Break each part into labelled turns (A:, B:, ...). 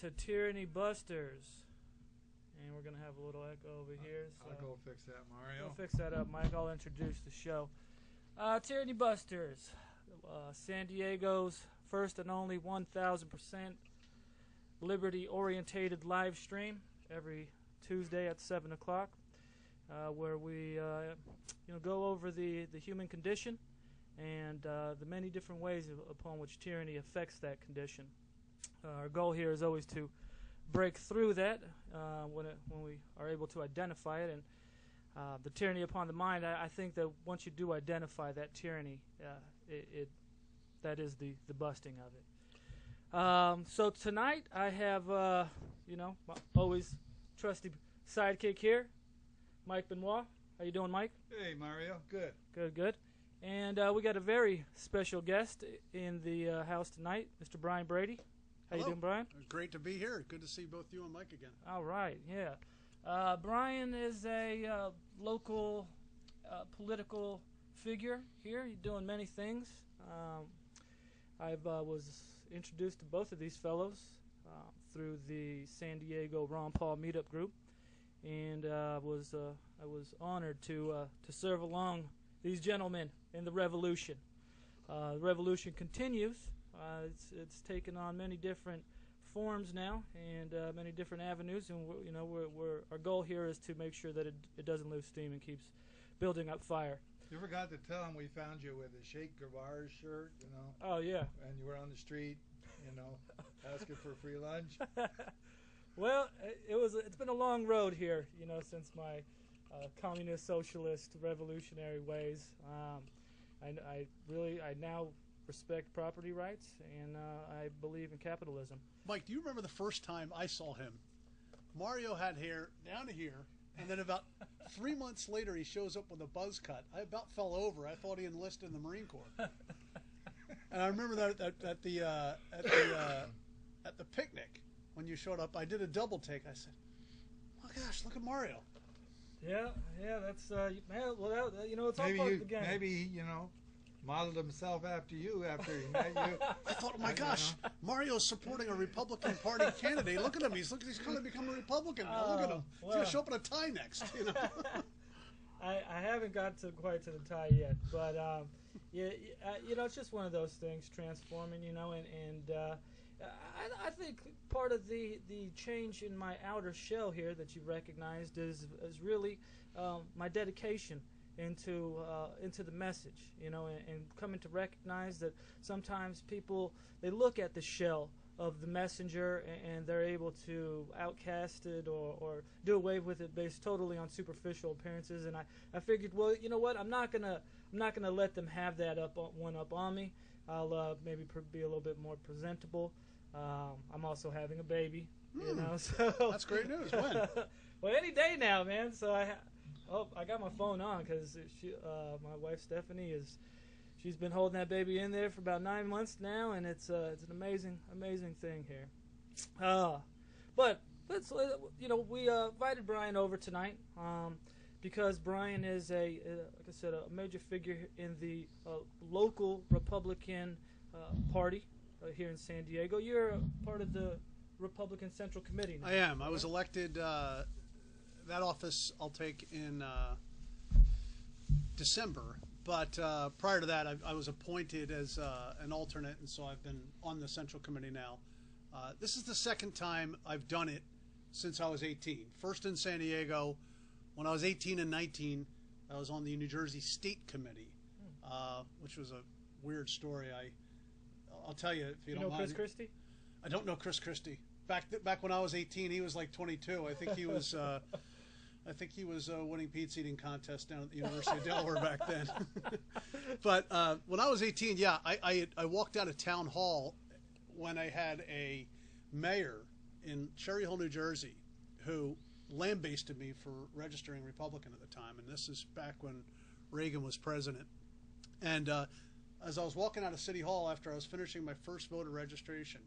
A: to Tyranny Busters. And we're going to have a little echo over here. So
B: I'll go fix that, Mario.
A: We'll fix that up, Mike. I'll introduce the show. Uh, Tyranny Busters, uh, San Diego's first and only 1,000% liberty orientated live stream every Tuesday at 7 o'clock, uh, where we uh, you know, go over the, the human condition and uh, the many different ways upon which tyranny affects that condition. Uh, our goal here is always to break through that uh, when, it, when we are able to identify it and uh, the tyranny upon the mind. I, I think that once you do identify that tyranny, uh, it, it that is the, the busting of it. Um, so tonight I have, uh, you know, my always trusty sidekick here, Mike Benoit. How you doing, Mike?
B: Hey, Mario. Good.
A: Good, good. And uh, we got a very special guest in the uh, house tonight, Mr. Brian Brady. How you doing, Brian?
C: Great to be here. Good to see both you and Mike again.
A: All right, yeah. Uh, Brian is a uh, local uh, political figure here. He's doing many things. Um, I uh, was introduced to both of these fellows uh, through the San Diego Ron Paul Meetup Group, and uh, was uh, I was honored to uh, to serve along these gentlemen in the revolution. Uh, the revolution continues. Uh, it's it's taken on many different forms now and uh, many different avenues, and you know we're, we're our goal here is to make sure that it, it doesn't lose steam and keeps building up fire.
B: You forgot to tell him we found you with a Che Guevara shirt, you know,
A: Oh yeah.
B: and you were on the street, you know, asking for free lunch.
A: well, it, it was it's been a long road here, you know, since my uh, communist, socialist, revolutionary ways. Um, I, I really I now respect property rights and uh, I believe in capitalism.
C: Mike, do you remember the first time I saw him? Mario had hair down to here, and then about three months later, he shows up with a buzz cut. I about fell over. I thought he enlisted in the Marine Corps. and I remember that at, at the uh, at the uh, at the picnic when you showed up. I did a double take. I said, "Oh gosh, look at Mario."
A: Yeah, yeah, that's uh, man. Well, that, you know, it's all
B: maybe
A: part
B: you,
A: of the game.
B: maybe you know, modeled himself after you after he met you.
C: I thought, oh my
B: I don't
C: gosh, Mario's supporting a Republican Party candidate. Look at him. He's look, he's going to become a Republican. now. look at him. He's
A: Oh, well.
C: going to show up in a tie next. You know.
A: I, I haven't got to quite to the tie yet, but um, yeah, uh, you know, it's just one of those things transforming, you know, and and uh, I, I think part of the the change in my outer shell here that you recognized is is really um, my dedication into uh, into the message, you know, and, and coming to recognize that sometimes people they look at the shell of the messenger and they're able to outcast it or, or do away with it based totally on superficial appearances. And I, I figured well you know what? I'm not gonna I'm not gonna let them have that up one up on me. I'll uh, maybe pr- be a little bit more presentable. Um, I'm also having a baby you know so
C: That's great news. When?
A: well any day now man. So I oh I got my phone on because she uh, my wife Stephanie is she's been holding that baby in there for about nine months now, and it's uh, it's an amazing amazing thing here. Uh, but let's uh, you know we uh, invited Brian over tonight um, because Brian is a uh, like I said a major figure in the uh, local Republican Party here in San Diego. You're part of the Republican Central Committee. Now.
C: I am. I was elected. That office I'll take in uh, December. But uh, prior to that, I, I was appointed as uh, an alternate, and so I've been on the Central Committee now. Uh, this is the second time I've done it since I was 18. First in San Diego, when I was 18 and 19, I was on the New Jersey State Committee, uh, which was a weird story. I, I'll tell you if you,
A: you
C: don't
A: know
C: mind.
A: Chris Christie?
C: I don't know Chris Christie. Back th- back when I was 18, he was like 22. I think he was. Uh, I think he was uh, winning pizza eating contests down at the University of Delaware back then. but uh, when I was 18, yeah, I, I I walked out of town hall when I had a mayor in Cherry Hill, New Jersey, who lambasted me for registering Republican at the time, and this is back when Reagan was president. And uh, as I was walking out of City Hall after I was finishing my first voter registration,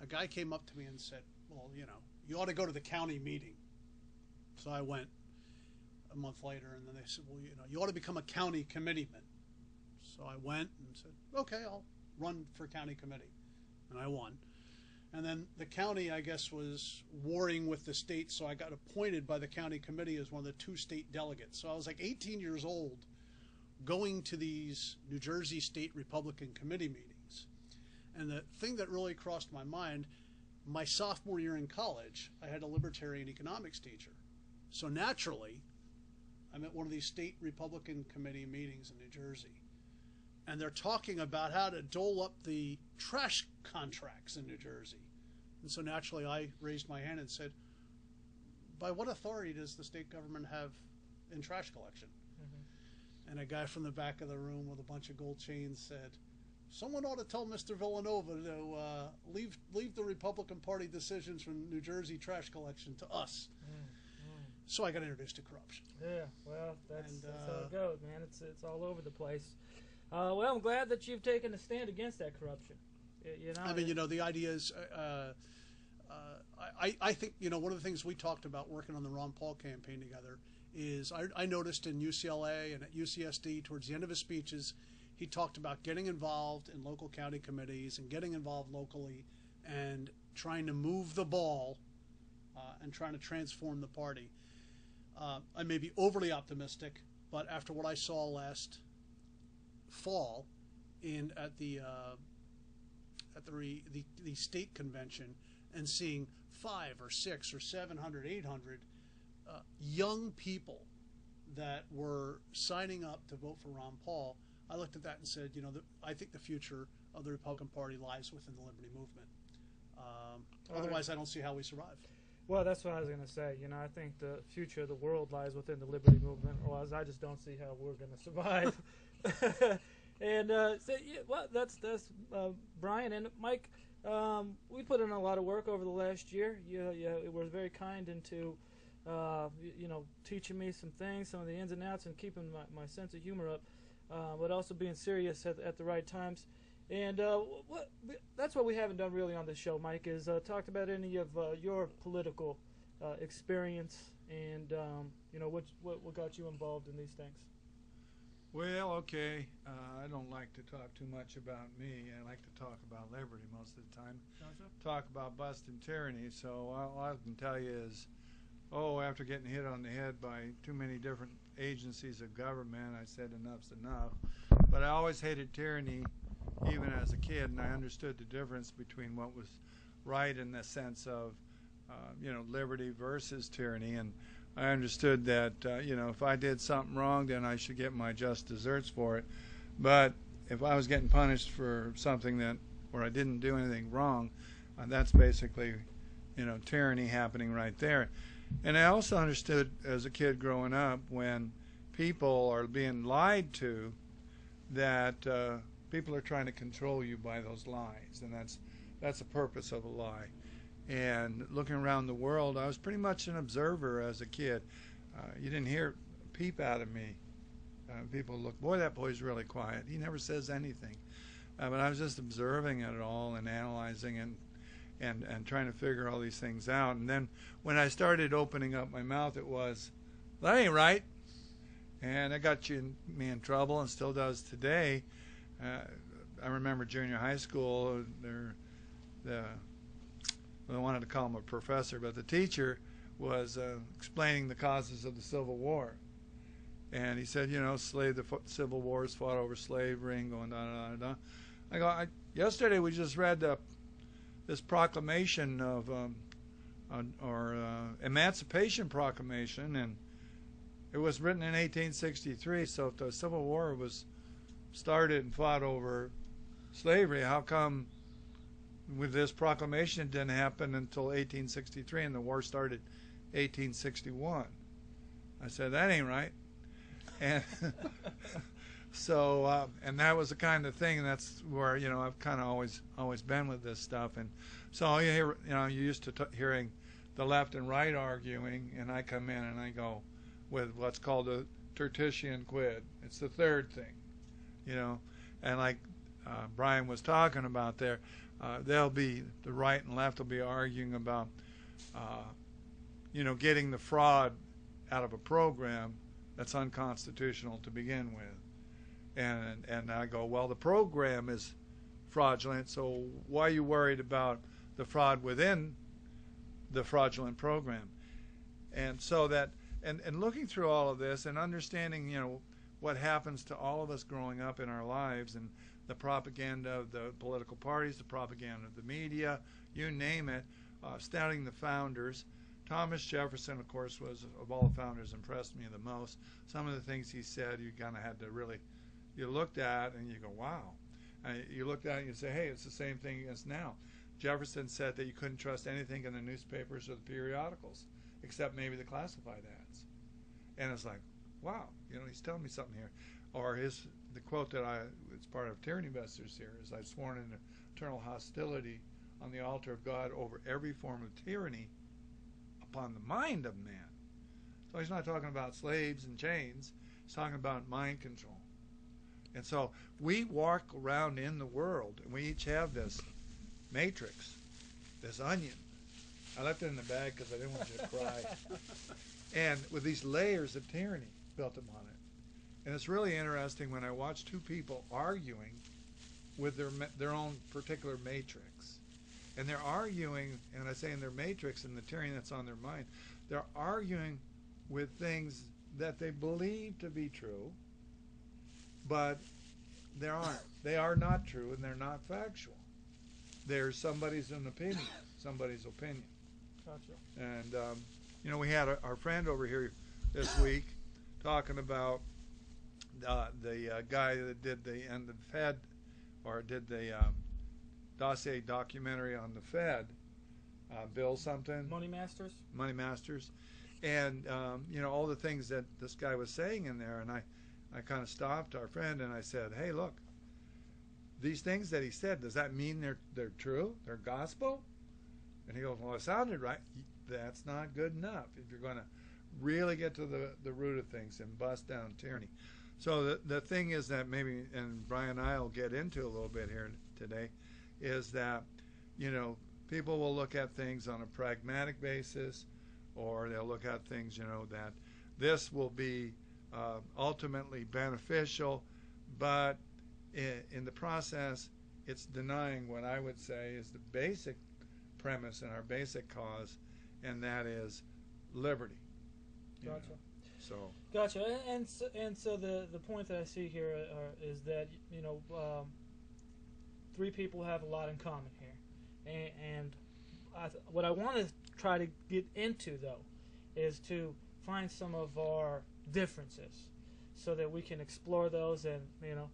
C: a guy came up to me and said, "Well, you know, you ought to go to the county meeting." So I went a month later, and then they said, "Well, you know, you ought to become a county committeeman." So I went and said, "Okay, I'll run for county committee," and I won. And then the county, I guess, was warring with the state, so I got appointed by the county committee as one of the two state delegates. So I was like 18 years old, going to these New Jersey State Republican Committee meetings. And the thing that really crossed my mind, my sophomore year in college, I had a libertarian economics teacher. So naturally, I'm at one of these state Republican committee meetings in New Jersey. And they're talking about how to dole up the trash contracts in New Jersey. And so naturally, I raised my hand and said, By what authority does the state government have in trash collection? And a guy from the back of the room with a bunch of gold chains said, Someone ought to tell Mr. Villanova to uh, leave leave the Republican Party decisions from New Jersey trash collection to us. So I got introduced to corruption.
A: Yeah, well, that's,
C: And,
A: that's how
C: uh,
A: it goes, man. It's it's all over the place. Uh, well, I'm glad that you've taken a stand against that corruption. You know,
C: I mean, you know, the idea is, uh, uh, I, I think, you know, one of the things we talked about working on the Ron Paul campaign together is I, I noticed in UCLA and at UCSD towards the end of his speeches, he talked about getting involved in local county committees and getting involved locally and trying to move the ball uh, and trying to transform the party. Uh, I may be overly optimistic, but after what I saw last fall in at the uh, at the, re, the the state convention and seeing five or six or seven hundred, eight hundred uh, young people that were signing up to vote for Ron Paul, I looked at that and said, you know, the, I think the future of the Republican Party lies within the liberty movement. Um,
A: All right.
C: otherwise, I don't see how we survive.
A: Well, that's what I was going to say. You know, I think the future of the world lies within the liberty movement, or else I just don't see how we're going to survive. and uh, so, yeah, well, that's that's uh, Brian and Mike. Um, we put in a lot of work over the last year. You, you were very kind into, uh, you, you know, teaching me some things, some of the ins and outs, and keeping my, my sense of humor up, uh, but also being serious at, at the right times. And uh, what that's what we haven't done really on the show, Mike, is uh, talked about any of uh, your political uh, experience and um, you know what, what what got you involved in these things.
D: Well, okay. Uh, I don't like to talk too much about me. I like to talk about liberty most of the time. Talk about busting tyranny. So all I can tell you is, oh, after getting hit on the head by too many different agencies of government, I said enough's enough. But I always hated tyranny, even as a kid, and I understood the difference between what was right in the sense of, uh, you know, liberty versus tyranny. And I understood that uh, you know if I did something wrong, then I should get my just desserts for it. But if I was getting punished for something that where I didn't do anything wrong, uh, that's basically you know tyranny happening right there. And I also understood as a kid growing up when people are being lied to that uh, people are trying to control you by those lies, and that's that's the purpose of a lie and looking around the world, I was pretty much an observer as a kid. Uh, you didn't hear a peep out of me. Uh, people look, boy, that boy's really quiet. He never says anything. Uh, but I was just observing it all and analyzing and and and trying to figure all these things out. And then when I started opening up my mouth, it was, that ain't right. And that got you in, me in trouble, and still does today. Uh, I remember junior high school. There, the I wanted to call him a professor, but the teacher was uh, explaining the causes of the Civil War. And he said, you know, slave the Civil Wars fought over slavery and going on and on. I go, I, yesterday we just read the, this proclamation of, um, on, or uh, Emancipation Proclamation, and it was written in 1863. So the Civil War was started and fought over slavery, how come with this proclamation it didn't happen until 1863 and the war started 1861 i said that ain't right. And So, uh, and that was the kind of thing, that's where you know I've kind of always always been with this stuff, and so you hear, you know, you're used to t- hearing the left and right arguing, and I come in and I go with what's called a tertium quid. It's the third thing, you know, and like uh, Brian was talking about there, uh, they'll be the right and left will be arguing about, uh, you know, getting the fraud out of a program that's unconstitutional to begin with and and I go, well, the program is fraudulent, so why are you worried about the fraud within the fraudulent program? And so that and and looking through all of this and understanding, you know, what happens to all of us growing up in our lives and the propaganda of the political parties, the propaganda of the media, you name it, uh, studying the founders. Thomas Jefferson, of course, was of all the founders impressed me the most. Some of the things he said, you kind of had to really you looked at and you go, wow. And you looked at it and you say, hey, it's the same thing as now. Jefferson said that you couldn't trust anything in the newspapers or the periodicals, except maybe the classified ads. And it's like, wow, you know, he's telling me something here. Or his the quote that I it's part of Tyranny Busters here is I've sworn in eternal hostility on the altar of God over every form of tyranny upon the mind of man. So he's not talking about slaves and chains. He's talking about mind control. And so we walk around in the world, and we each have this matrix, this onion. I left it in the bag because I didn't want you to cry. and with these layers of tyranny built upon it. And it's really interesting when I watch two people arguing with their their own particular matrix. And they're arguing, and I say in their matrix and the tyranny that's on their mind, they're arguing with things that they believe to be true, but they aren't. They are not true and they're not factual. They're somebody's an opinion, somebody's opinion.
A: Gotcha.
D: And um, you know, we had a, our friend over here this week talking about uh, the uh, guy that did the and the Fed or did the um, dossier documentary on the Fed, uh, Bill something,
A: Money Masters.
D: Money Masters, and um, you know all the things that this guy was saying in there, and I, I kind of stopped our friend and I said, hey, look, these things that he said, does that mean they're they're true? They're gospel? And he goes, well, it sounded right. That's not good enough if you're going to really get to the the root of things and bust down tyranny. So the the thing is that maybe, and Brian and I will get into a little bit here today, is that you know people will look at things on a pragmatic basis, or they'll look at things you know that this will be uh, ultimately beneficial, but in, in the process, it's denying what I would say is the basic premise and our basic cause, and that is liberty. You
A: Gotcha.
D: know. So
A: Gotcha. And and so, and so the the point that I see here are, is that you know um, three people have a lot in common here, and, and I th- what I want to try to get into though is to find some of our differences, so that we can explore those and you know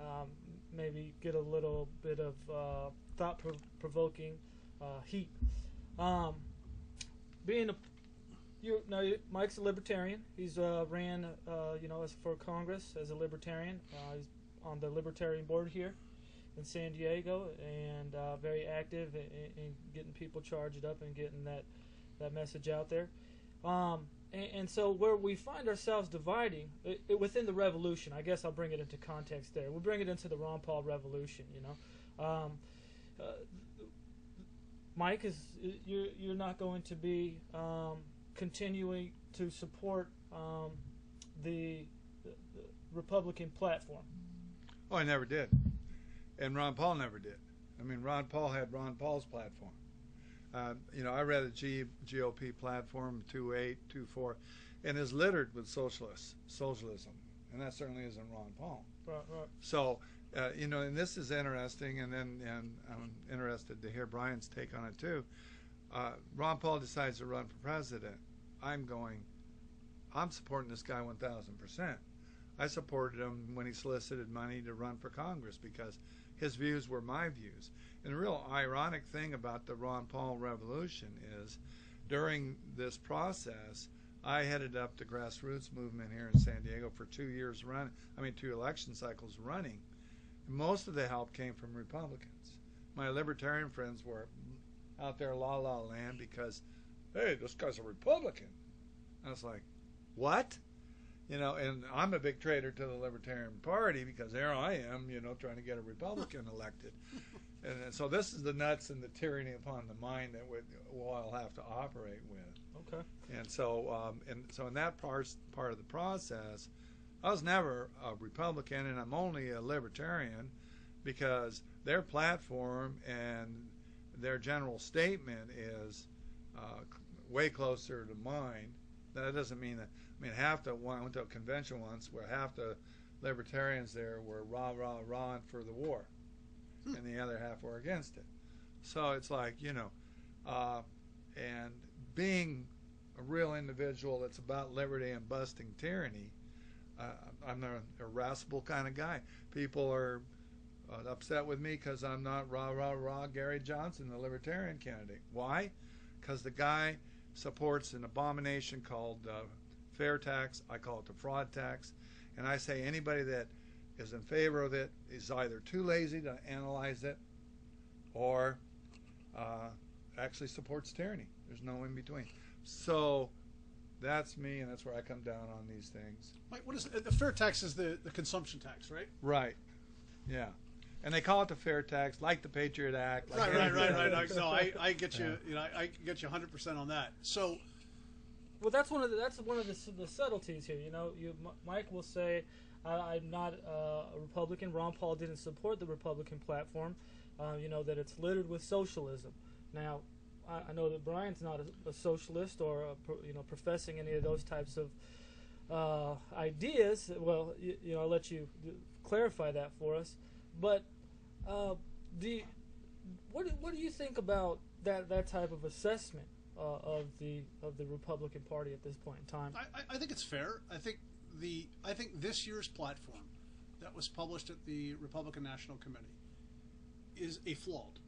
A: um, maybe get a little bit of uh, thought provoking uh, heat. Um, being a you no, you- Mike's a libertarian. He's uh, ran, uh, you know, as for Congress as a libertarian. Uh, he's on the libertarian board here in San Diego, and uh, very active in, in getting people charged up and getting that that message out there. Um, and, and so where we find ourselves dividing it, it, within the revolution, I guess I'll bring it into context there. We'll bring it into the Ron Paul revolution. You know, um, uh, Mike is you're you're not going to be um, continuing to support um, the, the, the Republican platform.
D: Oh, I never did. And Ron Paul never did. I mean, Ron Paul had Ron Paul's platform. Uh, you know, I read a G, GOP platform, 2.8, 2.4, and is littered with socialists, socialism. And that certainly isn't Ron Paul.
A: Right, right.
D: So, uh, you know, and this is interesting, and then and I'm interested to hear Brian's take on it too. Uh, Ron Paul decides to run for president. I'm going, I'm supporting this guy 1,000%. I supported him when he solicited money to run for Congress because his views were my views. And the real ironic thing about the Ron Paul revolution is during this process, I headed up the grassroots movement here in San Diego for two years running. I mean, two election cycles running. Most of the help came from Republicans. My libertarian friends were out there la la land because, hey, this guy's a Republican. I was like, what? You know, and I'm a big traitor to the Libertarian Party because there I am, you know, trying to get a Republican elected. And so this is the nuts and the tyranny upon the mind that we, we'll all have to operate with.
A: Okay.
D: And so, um, and so in that part part of the process, I was never a Republican, and I'm only a libertarian because their platform and their general statement is uh, way closer to mine. That doesn't mean that. I mean, half the I went to a convention once where half the libertarians there were rah rah rah for the war, and the other half were against it. So it's like you know, uh, and being a real individual that's about liberty and busting tyranny. Uh, I'm an irascible kind of guy. People are uh, upset with me because I'm not rah rah rah Gary Johnson, the Libertarian candidate. Why? Because the guy supports an abomination called uh, fair tax. I call it the fraud tax, and I say anybody that is in favor of it is either too lazy to analyze it, or uh, actually supports tyranny. There's no in between. So that's me, and that's where I come down on these things.
C: Mike, what is the fair tax? Is the, the consumption tax, right?
D: Right. Yeah. And they call it the fair tax, like the Patriot Act. Like
C: Right, right, right, right. right. No, I, I get you.
D: Yeah.
C: You know, I, I get you 100 percent on that. So,
A: Well, that's one of the, that's one of the, the subtleties here. You know, you Mike will say, I, "I'm not uh, a Republican." Ron Paul didn't support the Republican platform. Uh, you know that it's littered with socialism. Now, I, I know that Brian's not a, a socialist or a, you know professing any of those types of uh, ideas. Well, you, you know, I'll let you clarify that for us. But uh, what do- what do you think about that that type of assessment uh, of the of the Republican Party at this point in time?
C: I, I- think it's fair. I think the I think this year's platform that was published at the Republican National Committee is a flawed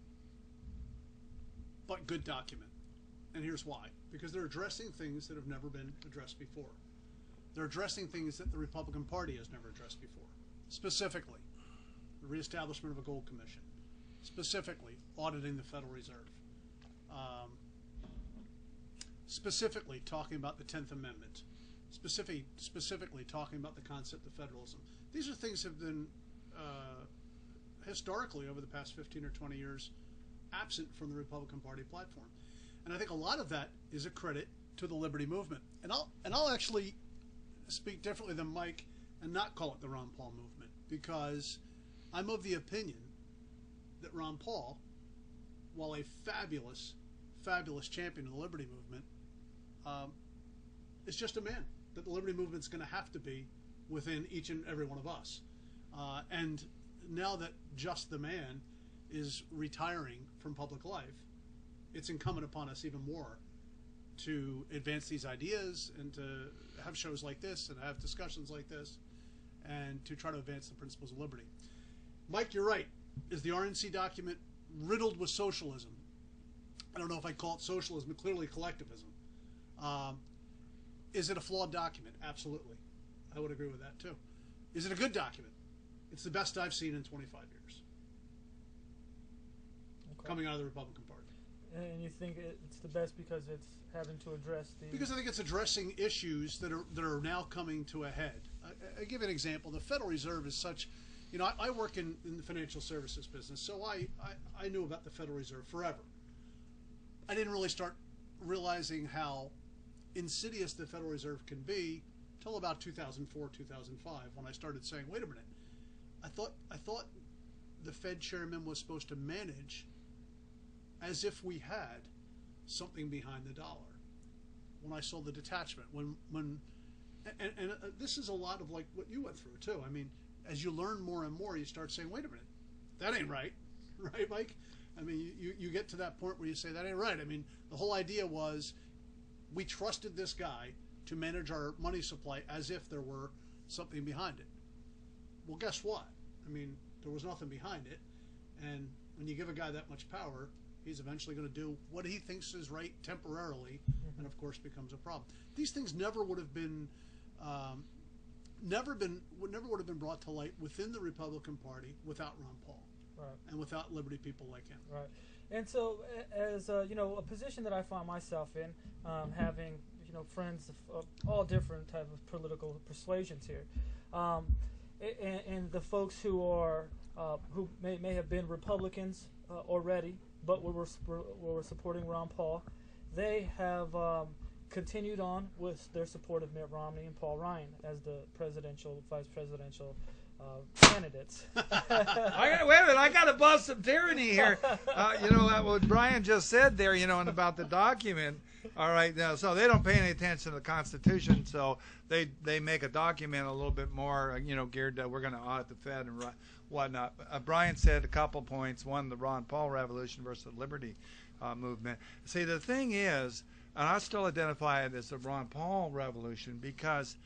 C: but good document. And here's why. Because they're addressing things that have never been addressed before. They're addressing things that the Republican Party has never addressed before. Specifically, reestablishment of a gold commission. Specifically, auditing the Federal Reserve. Um, specifically talking about the Tenth Amendment, specific, specifically talking about the concept of federalism. These are things that have been uh, historically over the past fifteen or twenty years absent from the Republican Party platform, and I think a lot of that is a credit to the liberty movement. And I'll and I'll actually speak differently than Mike and not call it the Ron Paul movement because I'm of the opinion that Ron Paul, while a fabulous, fabulous champion of the liberty movement, um, is just a man that the liberty movement's going to have to be within each and every one of us. Uh, and now that just the man is retiring from public life, it's incumbent upon us even more to advance these ideas and to have shows like this and have discussions like this and to try to advance the principles of liberty. Mike, you're right. Is the RNC document riddled with socialism? I don't know if I'd call it socialism, but clearly collectivism. Um, is it a flawed document? Absolutely. I would agree with that too. Is it a good document? It's the best I've seen in 25 years
A: Okay.
C: coming out of the Republican Party.
A: And you think it's the best because it's having to address the
C: Because I think it's addressing issues that are that are now coming to a head. I, I give you an example. The Federal Reserve is such, you know, I, I work in, in the financial services business, so I, I, I knew about the Federal Reserve forever. I didn't really start realizing how insidious the Federal Reserve can be till about 2004, 2005, when I started saying, wait a minute, I thought I thought the Fed chairman was supposed to manage as if we had something behind the dollar when I saw the detachment. When when and, and uh, this is a lot of like what you went through too. I mean, as you learn more and more, you start saying, "Wait a minute, that ain't right," right, Mike? I mean, you you get to that point where you say that ain't right. I mean, the whole idea was we trusted this guy to manage our money supply as if there were something behind it. Well, guess what? I mean, there was nothing behind it, and when you give a guy that much power, He's eventually going to do what he thinks is right temporarily,
A: Mm-hmm.
C: and of course becomes a problem. These things never would have been, um, never been, would never would have been brought to light within the Republican Party without Ron Paul
A: Right.
C: and without Liberty people like him.
A: Right. And so, as uh, you know, a position that I find myself in, um, having you know friends of, of all different type of political persuasions here, um, and, and the folks who are uh, who may, may have been Republicans uh, already, but were, were were supporting Ron Paul, they have um, continued on with their support of Mitt Romney and Paul Ryan as the presidential, vice presidential uh, candidates.
D: I got, wait a minute, I got to bust some tyranny here. Uh, you know what Brian just said there, you know, and about the document. All right, now, so they don't pay any attention to the Constitution, so they they make a document a little bit more, uh, you know, geared to we're going to audit the Fed and whatnot. Uh, Brian said a couple points. One, the Ron Paul revolution versus the Liberty uh, movement. See, the thing is, and I still identify it as the Ron Paul revolution because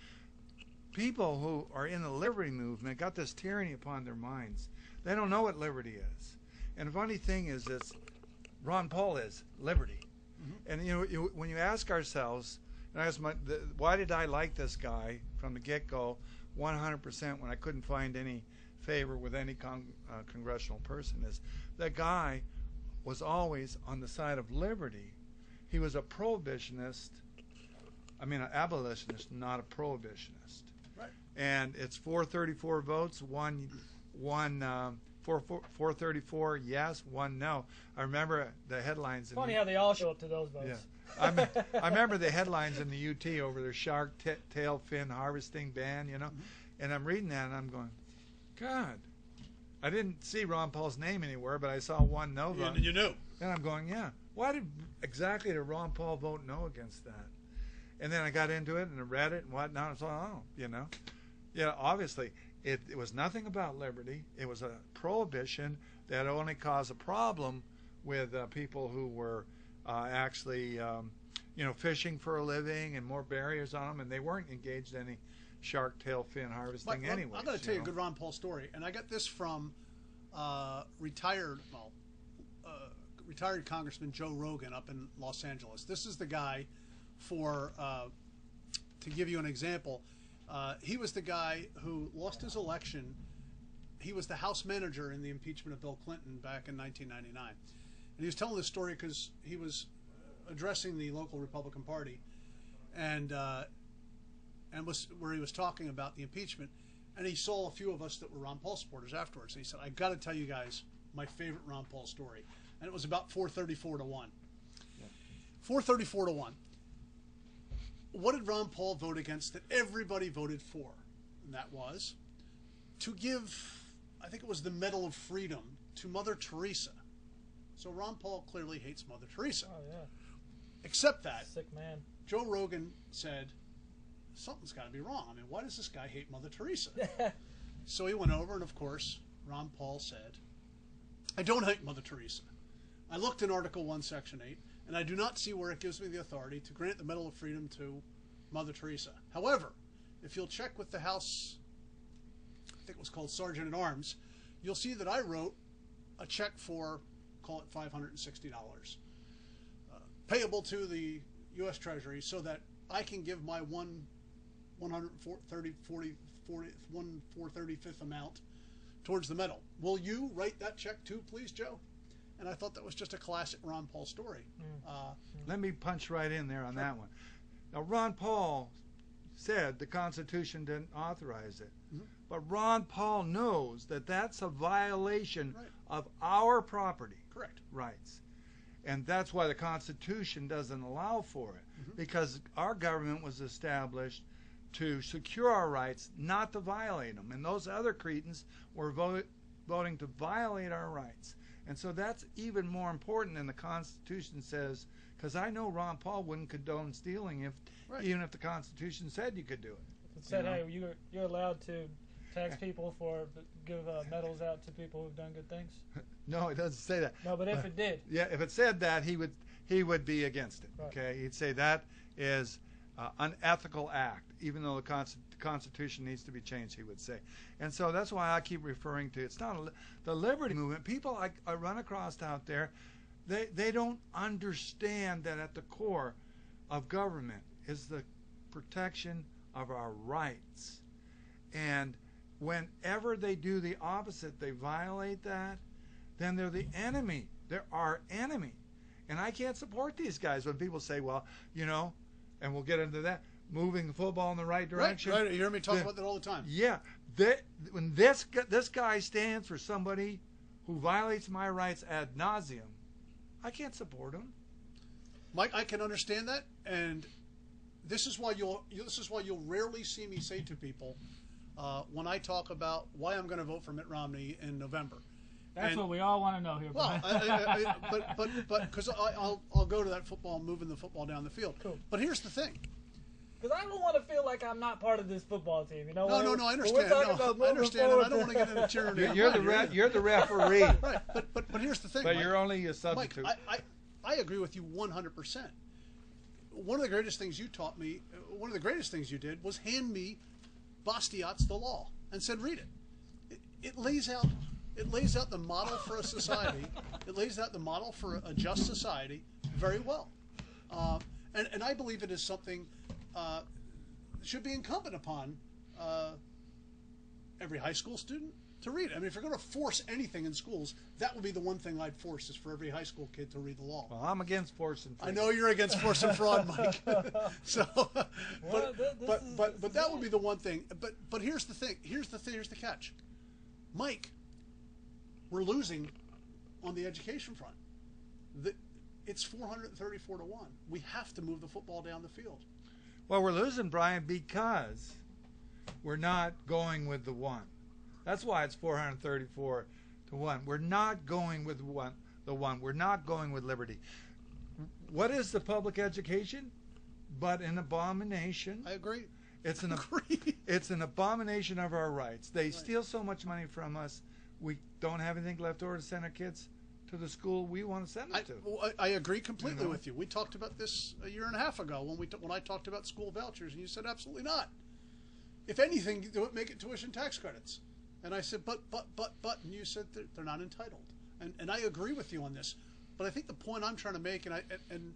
D: people who are in the liberty movement got this tyranny upon their minds. They don't know what liberty is. And the funny thing is, it's Ron Paul is liberty. And you know, you, when you ask ourselves, and I ask my, the, why did I like this guy from the get-go, 100% when I couldn't find any favor with any con, uh, congressional person, is that guy was always on the side of liberty. He was a prohibitionist. I mean, an abolitionist, not a prohibitionist
C: Right.
D: and it's 434 votes, one, one, um, four, four, 434 yes, one no. I remember the headlines. in
A: Funny
D: the-
A: how they all show up to those votes.
D: yeah. I, me- I remember the headlines in the UT over their shark t- tail fin harvesting ban, you know,
A: Mm-hmm.
D: and I'm reading that and I'm going, God, I didn't see Ron Paul's name anywhere, but I saw one no vote.
C: And you knew.
D: And I'm going, yeah. Why did exactly did Ron Paul vote no against that? And then I got into it and I read it and whatnot. And so, oh, you know, yeah. Obviously, it, it was nothing about liberty. It was a prohibition that only caused a problem with uh, people who were uh, actually, um, you know, fishing for a living and more barriers on them, and they weren't engaged in any shark tail fin harvesting anyway.
C: I'm going to tell you a good Ron Paul story, and I got this from uh, retired, well, retired Congressman Joe Rogan up in Los Angeles. This is the guy for, uh, to give you an example, uh, he was the guy who lost his election. He was the House manager in the impeachment of Bill Clinton back in 1999, and he was telling this story because he was addressing the local Republican Party, and uh, and was where he was talking about the impeachment, and he saw a few of us that were Ron Paul supporters afterwards. And he said, I've got to tell you guys my favorite Ron Paul story," and it was about 434 to one. 434 to one. What did Ron Paul vote against that everybody voted for? And that was to give, I think it was the Medal of Freedom to Mother Teresa. So Ron Paul clearly hates Mother Teresa.
A: Oh yeah,
C: Except that
A: sick man.
C: Joe Rogan said, something's got to be wrong. I mean, why does this guy hate Mother Teresa? so he went over, and of course, Ron Paul said, I don't hate Mother Teresa. I looked in Article 1, Section 8, and I do not see where it gives me the authority to grant the Medal of Freedom to Mother Teresa. However, if you'll check with the House, I think it was called Sergeant at Arms, you'll see that I wrote a check for, call it $560 uh, payable to the U.S. Treasury so that I can give my one 130, 40, 40, one 435th amount towards the medal. Will you write that check too, please, Joe? And I thought that was just a classic Ron Paul story. Uh,
D: Let me punch right in there on that one. Now, Ron Paul said the Constitution didn't authorize it.
C: Mhm.
D: But Ron Paul knows that that's a violation
C: Right.
D: of our property
C: correct.
D: rights. And that's why the Constitution doesn't allow for it.
C: Mm-hmm.
D: Because our government was established to secure our rights, not to violate them. And those other cretins were vote, voting to violate our rights. And so that's even more important than the Constitution says, because I know Ron Paul wouldn't condone stealing if,
C: Right.
D: even if the Constitution said you could do it.
A: It said,
D: You know?
A: "Hey, you're you're allowed to tax people for give uh, medals out to people who've done good things."
D: No, it doesn't say that.
A: No, but if it did,
D: Yeah, if it said that, he would he would be against it.
A: Right.
D: Okay, he'd say that is uh, unethical act, even though the Const- Constitution needs to be changed. He would say, and so that's why I keep referring to it's not a, the liberty movement. People I, I run across out there, They they don't understand that at the core of government is the protection of our rights. And whenever they do the opposite, they violate that, then they're the enemy. They're our enemy. And I can't support these guys when people say, well, you know, and we'll get into that, moving the football in the right
C: Right,
D: direction.
C: right. right. You hear me talk
D: The-
C: about that all the time.
D: Yeah, that, when this this guy stands for somebody who violates my rights ad nauseum, I can't support him.
C: Mike, I can understand that, and this is why you'll this is why you'll rarely see me say to people uh, when I talk about why I'm going to vote for Mitt Romney in November.
A: That's
C: And-
A: what we all want to know here,
C: Well, I, I, I, but but but because I'll I'll go to that football, moving the football down the field.
A: Cool.
C: But here's the thing.
A: Because I don't want to feel like I'm not part of this football team. You know?
C: No,
A: When-
C: no, no. I understand.
A: We're talking
C: No,
A: about
C: I
A: moving
C: understand, and I don't want to get into tyranny.
D: You're, you're the
C: mine,
D: re-
C: either.
D: you're the referee,
C: right. But but but here's the thing.
D: but
C: Mike.
D: you're only a
C: Mike,
D: substitute.
C: I, I, I agree with you 100%. One of the greatest things you taught me, uh, one of the greatest things you did was hand me Bastiat's The Law and said, read it. It, it lays out it lays out the model for a society. it lays out the model for a, a just society very well. Um, and, and I believe it is something uh, should be incumbent upon uh, every high school student to read. it. I mean, if you're going to force anything in schools, that would be the one thing I'd force is for every high school kid to read the law.
D: well, I'm against force and
C: I know you're against force and fraud, Mike. so, but
A: Well, th-
C: but
A: is-
C: but but
A: is
C: that would be the one thing. But but here's the thing. Here's the thing. Here's the catch. Mike, we're losing on the education front. The, it's 434 to one. We have to move the football down the field.
D: Well, we're losing Brian because we're not going with the one. That's why it's 434 to one. We're not going with one. The one. We're not going with liberty. What is the public education? But an abomination.
C: I agree.
D: It's an
C: Agree.
D: it's an abomination of our rights. They steal so much money from us. We don't have anything left over to send our kids to the school we want to send them
C: I,
D: to.
C: well, I I agree completely
D: You know?
C: with you. We talked about this a year and a half ago when we t- when I talked about school vouchers, and you said absolutely not. If anything, do it, make it tuition tax credits. And I said, but but but but, and you said they're, they're not entitled. And and I agree with you on this. But I think the point I'm trying to make, and I and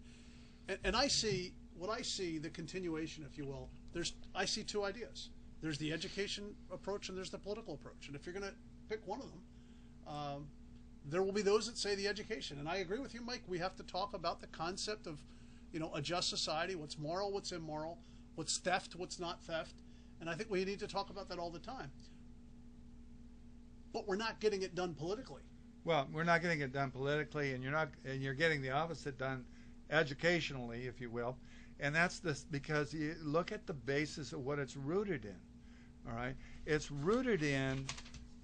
C: and, and I see what I see the continuation, if you will. There's I see two ideas. There's the education approach and there's the political approach. And if you're going to pick one of them, um, there will be those that say the education. And I agree with you, Mike. We have to talk about the concept of, you know, a just society. What's moral, what's immoral, what's theft, what's not theft. And I think we need to talk about that all the time. But we're not getting it done politically.
D: Well, we're not getting it done politically, and you're not, and you're getting the opposite done educationally, if you will, and that's this because you look at the basis of what it's rooted in. All right, it's rooted in,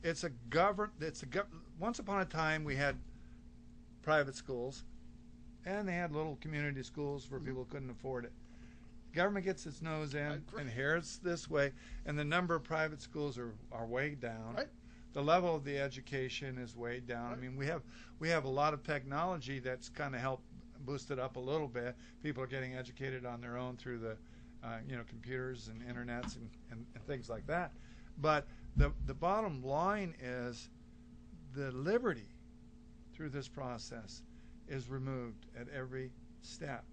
D: it's a govern, it's a gov- once upon a time we had private schools, and they had little community schools where people couldn't afford it. Government gets its nose in,
C: agree.
D: and here it's this way, and the number of private schools are, are way down
C: Right.
D: the level of the education is way down. I
C: Right.
D: mean, we have we have a lot of technology that's kind of helped boost it up a little bit. People are getting educated on their own through the uh, you know computers and internets and, and, and things like that. But the the bottom line is the liberty through this process is removed at every step.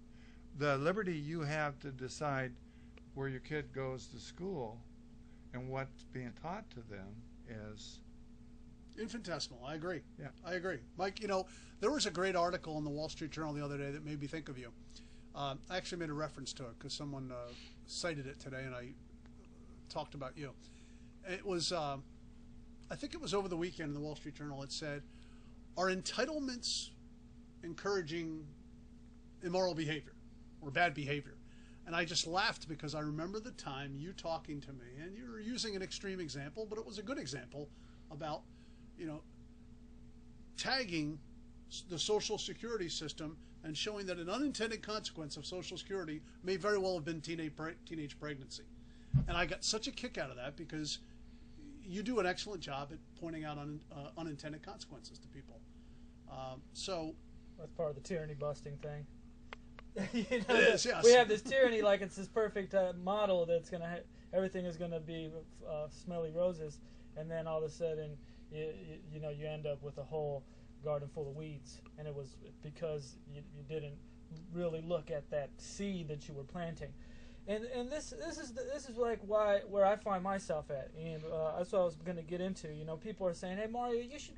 D: The liberty you have to decide where your kid goes to school and what's being taught to them is
C: Infinitesimal. I agree.
D: Yeah.
C: I agree. Mike, you know, there was a great article in the Wall Street Journal the other day that made me think of you. Uh, I actually made a reference to it because someone uh, cited it today and I talked about you. It was, uh, I think it was over the weekend in the Wall Street Journal. It said, Are entitlements encouraging immoral behavior or bad behavior? And I just laughed because I remember the time you talking to me, and you were using an extreme example, but it was a good example about, you know, tagging the Social Security system and showing that an unintended consequence of Social Security may very well have been teenage teenage pregnancy. And I got such a kick out of that because you do an excellent job at pointing out un, uh, unintended consequences to people. Um, so
A: That's part of the tyranny busting thing. you know,
C: It is, yes.
A: We have this tyranny like it's this perfect uh, model that's gonna ha- everything is gonna be uh, smelly roses, and then all of a sudden you, you, you know you end up with a whole garden full of weeds, and it was because you, you didn't really look at that seed that you were planting. And and this this is the, this is like why where I find myself at, and uh, that's what I was going to get into. You know, people are saying, "Hey, Mario, you should,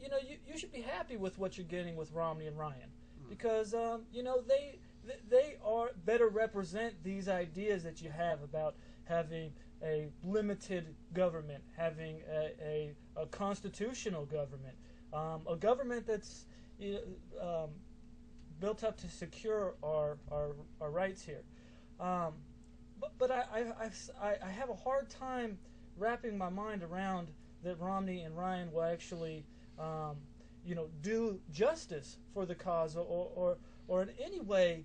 A: you know, you, you should be happy with what you're getting with Romney and Ryan, because um, you know they they are better represent these ideas that you have about having a limited government, having a, a, a constitutional government, um, a government that's you know, um, built up to secure our, our, our rights here. Um, but but I, I, I, I have a hard time wrapping my mind around that Romney and Ryan will actually, um, you know, do justice for the cause or, or, or in any way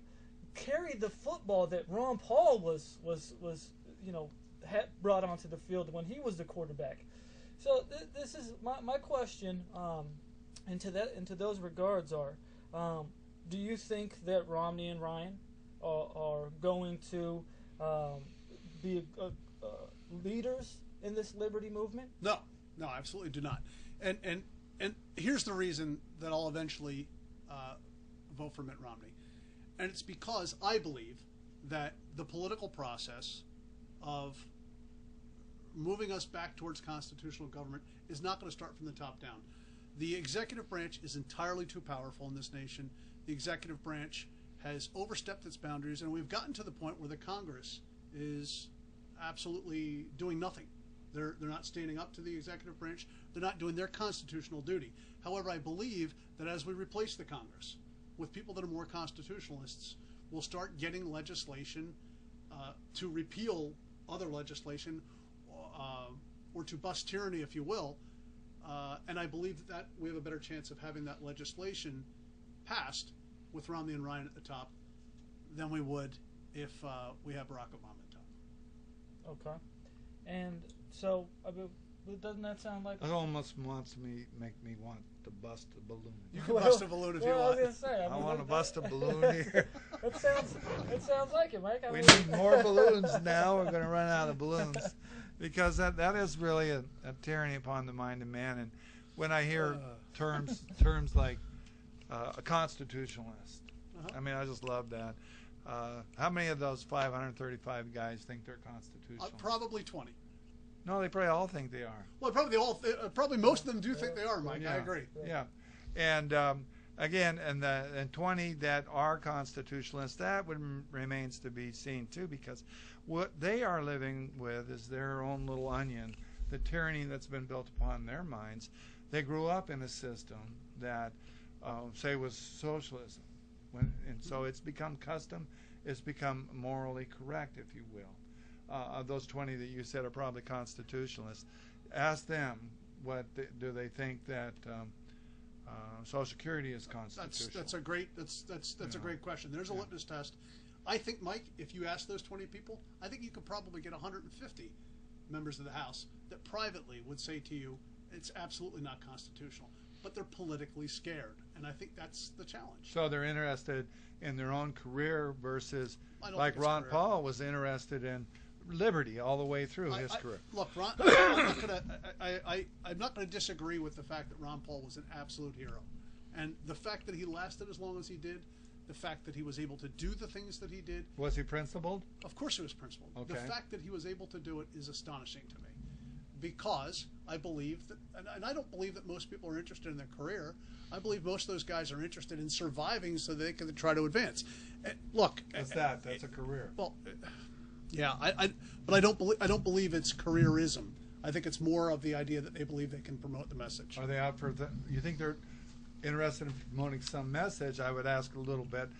A: carry the football that Ron Paul was, was, was you know, had brought onto the field when he was the quarterback. So th- this is my, my question, um, and to that and to those regards are, um, do you think that Romney and Ryan are, are going to um, be uh uh leaders in this liberty movement?
C: No, no, absolutely do not. And and and here's the reason that I'll eventually uh, vote for Mitt Romney, and it's because I believe that the political process of moving us back towards constitutional government is not going to start from the top down. The executive branch is entirely too powerful in this nation. The executive branch has overstepped its boundaries, and we've gotten to the point where the Congress is absolutely doing nothing. They're, they're not standing up to the executive branch. They're not doing their constitutional duty. However, I believe that as we replace the Congress with people that are more constitutionalists, we'll start getting legislation uh, to repeal other legislation uh, or to bust tyranny, if you will. Uh, and I believe that, that we have a better chance of having that legislation passed with Romney and Ryan at the top than we would if uh, we have Barack Obama at the top.
A: Okay, and so I mean, doesn't that sound like
D: It almost wants me make me want to bust a balloon.
C: You can
A: Well,
C: bust a balloon if
A: well,
C: you
A: I was
C: want.
A: gonna say, I,
D: I want to bust a balloon here.
A: That sounds that sounds like it, Mike. I
D: we
A: mean,
D: need more balloons now. We're going to run out of balloons because that that is really a, a tyranny upon the mind of man. And when I hear terms terms like uh, a constitutionalist,
C: Uh-huh.
D: I mean, I just love that. Uh, how many of those 535 guys think they're
C: Uh,
D: constitutional?
C: probably 20.
D: no, they probably all think they are.
C: Well, probably all, uh, probably most of them do think they are, Mike. I agree.
D: Yeah, and um, again, and the and twenty that are constitutionalists, that would m- remains to be seen too, because what they are living with is their own little onion, the tyranny that's been built upon their minds. They grew up in a system that, uh, say, was socialism, when, and so it's become custom. It's become morally correct, if you will. Uh, of those 20 that you said are probably constitutionalists, ask them what th- do they think that um, uh, Social Security is constitutional.
C: that's a great that's that's that's a great question. There's a
D: Yeah.
C: litmus test. I think, Mike, if you ask those 20 people, I think you could probably get 150 members of the House that privately would say to you, it's absolutely not constitutional. But they're politically scared, and I think that's the challenge.
D: so they're interested in their own career versus, like Ron
C: career.
D: Paul was interested in liberty all the way through
C: I-
D: his
C: I-
D: career.
C: Look, Ron, I'm not gonna, I, I, I'm not going to disagree with the fact that Ron Paul was an absolute hero, and the fact that he lasted as long as he did, the fact that he was able to do the things that he did.
D: Was he principled?
C: Of course, he was principled. The fact that he was able to do it is astonishing to me, because I believe that, and, and I don't believe that most people are interested in their career. I believe most of those guys are interested in surviving so they can try to advance. And look,
D: What's eh, that? Eh, That's a career.
C: well, yeah, I, I but I don't believe I don't believe it's careerism. I think it's more of the idea that they believe they can promote the message.
D: Are they out for the? You think they're interested in promoting some message? I would ask a little bit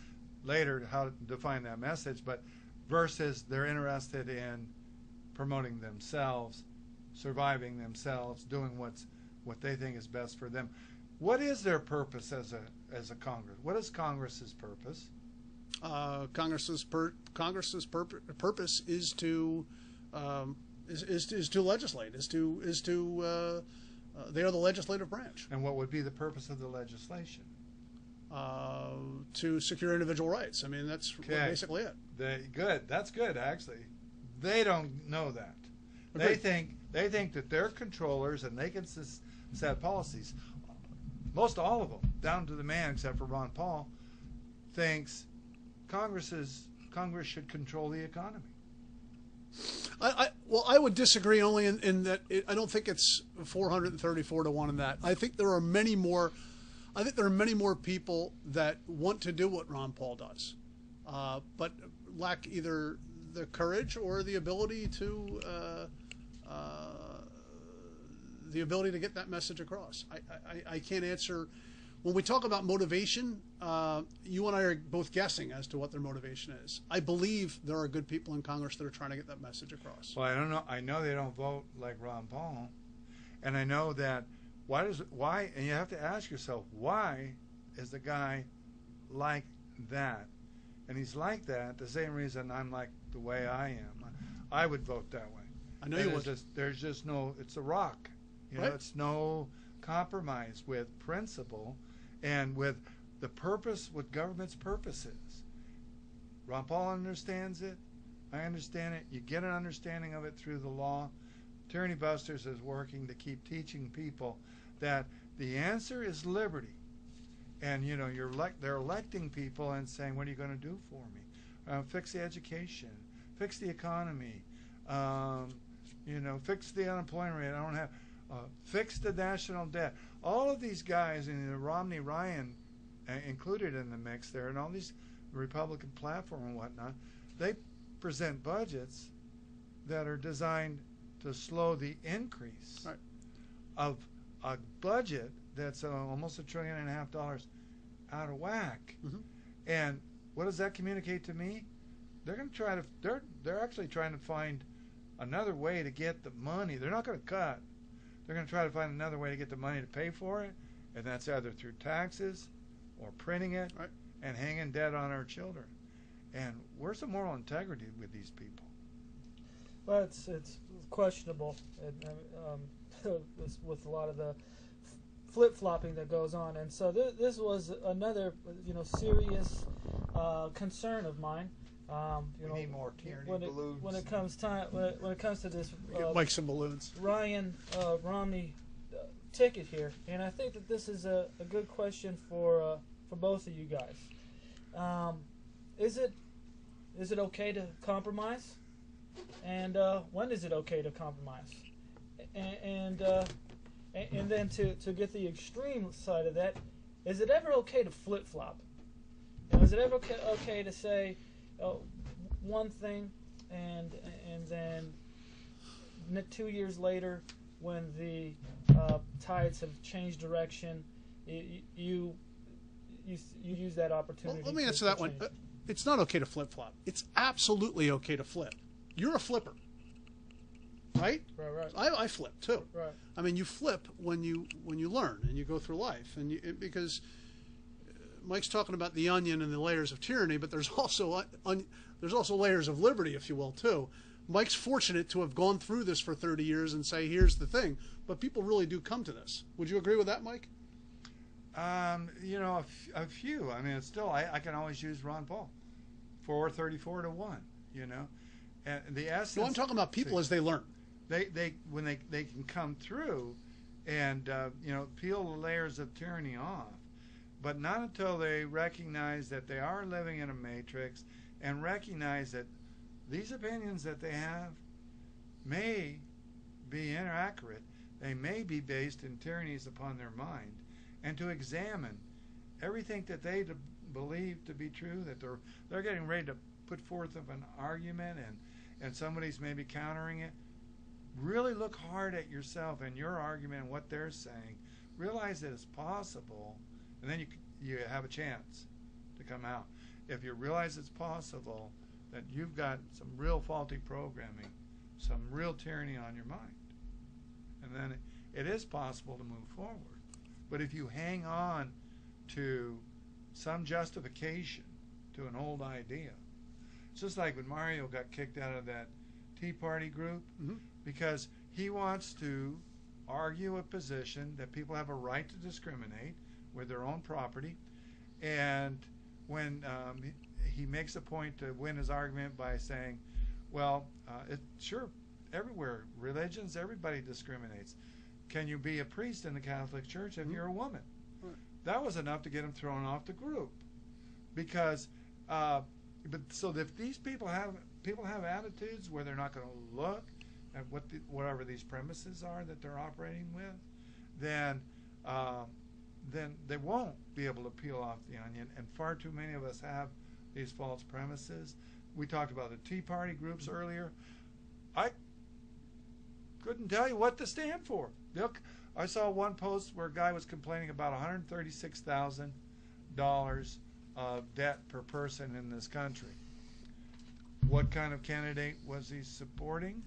D: later how to define that message, but versus they're interested in promoting themselves, surviving themselves, doing what's what they think is best for them. What is their purpose as a as a Congress? What is Congress's purpose?
C: Uh, Congress's per, Congress's purp- purpose is to um, is, is is to legislate. Is to is to uh, uh, they are the legislative branch
D: And what would be the purpose of the legislation?
C: uh, to secure individual rights. I mean that's
D: Okay.
C: basically it.
D: They good. That's good actually. They don't know that. They think they think that they're controllers and they can set policies. most all of them, down to the man, except for Ron Paul, thinks Congress Congress should control the economy.
C: I, I well, I would disagree only in, in that it, I don't think it's 434 to one in that. I think there are many more. I think there are many more people that want to do what Ron Paul does, uh, but lack either the courage or the ability to uh, uh, the ability to get that message across. I, I, I can't answer. When we talk about motivation, uh, you and I are both guessing as to what their motivation is. I believe there are good people in Congress that are trying to get that message across.
D: Well, I don't know. I know they don't vote like Ron Paul, and I know that why does why? And you have to ask yourself why is the guy like that? And he's like that the same reason I'm like the way I am. I would vote that way.
C: I know you
D: there's. Just, there's just no. It's a rock. You know, it's no compromise with principle and with the purpose. What government's purpose is. Ron Paul understands it. I understand it. You get an understanding of it through the law. Tyranny Busters is working to keep teaching people that the answer is liberty. And you know, you're elect, they're electing people and saying, "What are you going to do for me? Uh, fix the education, fix the economy, um, you know, fix the unemployment rate. I don't have, uh, fix the national debt." All of these guys, and the Romney Ryan uh, included in the mix there, and all these Republican platform and whatnot, they present budgets that are designed to slow the increase
C: Right.
D: of a budget that's uh, almost a trillion and a half dollars out of whack.
C: Mhm.
D: And what does that communicate to me? They're going to try to they're they're actually trying to find another way to get the money. They're not going to cut. They're going to try to find another way to get the money to pay for it, and that's either through taxes or printing it
C: Right.
D: and hanging debt on our children. And where's the moral integrity with these people?
A: Well, it's it's questionable, and, um, with a lot of the flip flopping that goes on, and so th- this was another you know serious uh, concern of mine. Um, you
D: We
A: know,
D: need more tyranny
A: when it,
D: balloons.
A: when it comes time when it, when it comes to this uh,
C: Get Mike some balloons.
A: Ryan uh, Romney uh, ticket here, and I think that this is a, a good question for uh, for both of you guys. Um, is it is it okay to compromise, and uh, when is it okay to compromise, and and, uh, and and then to, to get the extreme side of that, is it ever okay to flip flop? Is it ever okay, okay to say uh, one thing and and then two years later, when the uh, tides have changed direction, you you you use that
C: Well,
A: opportunity.
C: let me answer that one.
A: change.
C: Uh, It's not okay to flip flop. It's absolutely okay to flip. You're a flipper, right?
A: right, right,
C: I, I flip too.
A: right.
C: I mean, you flip when you when you learn and you go through life, and you, it- because Mike's talking about the onion and the layers of tyranny, but there's also there's also layers of liberty, if you will, too. Mike's fortunate to have gone through this for 30 years and say, here's the thing. But people really do come to this. Would you agree with that, Mike?
D: Um, you know, a, f- a few. I mean, it's still, I, I can always use Ron Paul, four thirty-four to one. You know, and the essence.
C: No, I'm talking about people as they learn.
D: they they when they they can come through, and uh, you know, peel the layers of tyranny off, but not until they recognize that they are living in a matrix, and recognize that these opinions that they have may be inaccurate. They may be based in tyrannies upon their mind, and to examine everything that they believe to be true, that they're they're getting ready to put forth of an argument, and and somebody's maybe countering it. Really look hard at yourself and your argument and what they're saying. Realize that it's possible, and then you you have a chance to come out. If you realize it's possible, that you've got some real faulty programming, some real tyranny on your mind, and then it, is possible to move forward. But if you hang on to some justification to an old idea, it's just like when Mario got kicked out of that Tea Party group
C: Mhm.
D: because he wants to argue a position that people have a right to discriminate with their own property, and when um, he, makes a point to win his argument by saying, "Well, uh, it sure everywhere religions everybody discriminates. Can you be a priest in the Catholic Church if
C: Mhm.
D: you're a woman?"
C: Right.
D: that was enough to get him thrown off the group, because, uh, but so if these people have people have attitudes where they're not going to look at what the, whatever these premises are that they're operating with, then um, then they won't be able to peel off the onion. And far too many of us have these false premises. We talked about the Tea Party groups earlier. I couldn't tell you what to stand for. Look, I saw one post where a guy was complaining about $136,000 of debt per person in this country. What kind of candidate was he supporting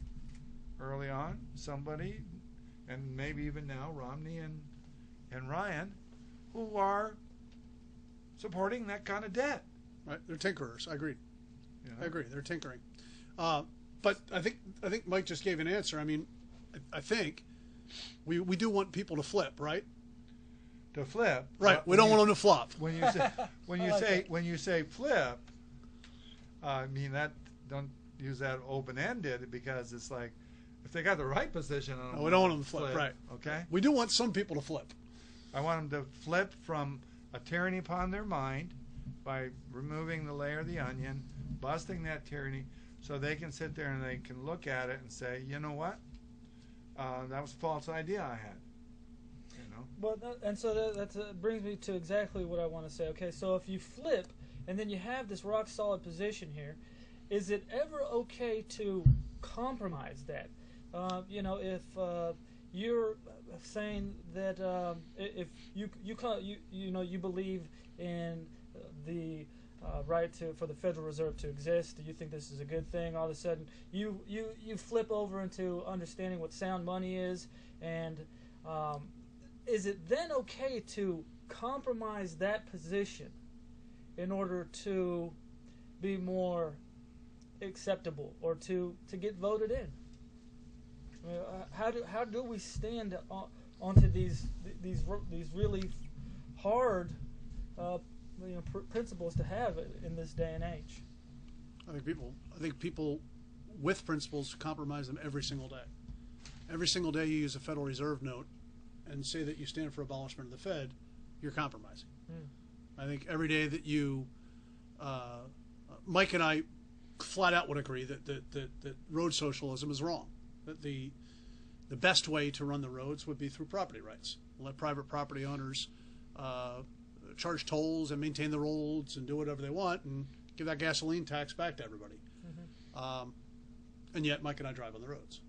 D: early on? Somebody, and maybe even now, Romney and, and Ryan, who are supporting that kind of debt.
C: Right? They're tinkerers. I agree.
D: you know?
C: I agree. They're tinkering. Uh, but I think I think Mike just gave an answer. I mean, I, I think we we do want people to flip, right?
D: To flip.
C: Right. we don't
D: you-
C: want them to flop.
D: when you say when you
A: like
D: say
A: that.
D: when you say flip, uh, I mean that don't use that open ended because it's like if they got the right position, I don't
C: No, we don't want them to flip, right.
D: Okay,
C: We do want some people to flip.
D: I want them to flip from a tyranny upon their mind by removing the layer of the onion, busting that tyranny, so they can sit there and they can look at it and say, you know what, uh, that was a false idea I had. You know.
A: Well, and so that uh, brings me to exactly what I want to say. Okay, so if you flip and then you have this rock solid position here, is it ever okay to compromise that? Uh, you know, if uh, you're saying that um, if you you co- you you know you believe in the uh, right to for the Federal Reserve to exist, do you think this is a good thing? All of a sudden, you you you flip over into understanding what sound money is, and um, is it then okay to compromise that position in order to be more acceptable or to, to get voted in? I mean, uh, how do how do we stand on, onto these these these really hard uh, you know, pr- principles to have in this day and age?
C: I think people. I think people with principles compromise them every single day. Every single day you use a Federal Reserve note and say that you stand for abolishment of the Fed, you're compromising.
A: Hmm.
C: I think every day that you, uh, Mike and I, flat out would agree that that, that that road socialism is wrong. That the the best way to run the roads would be through property rights. Let private property owners uh, charge tolls and maintain the roads and do whatever they want and give that gasoline tax back to everybody. Um, and yet, Mike and I drive on the roads.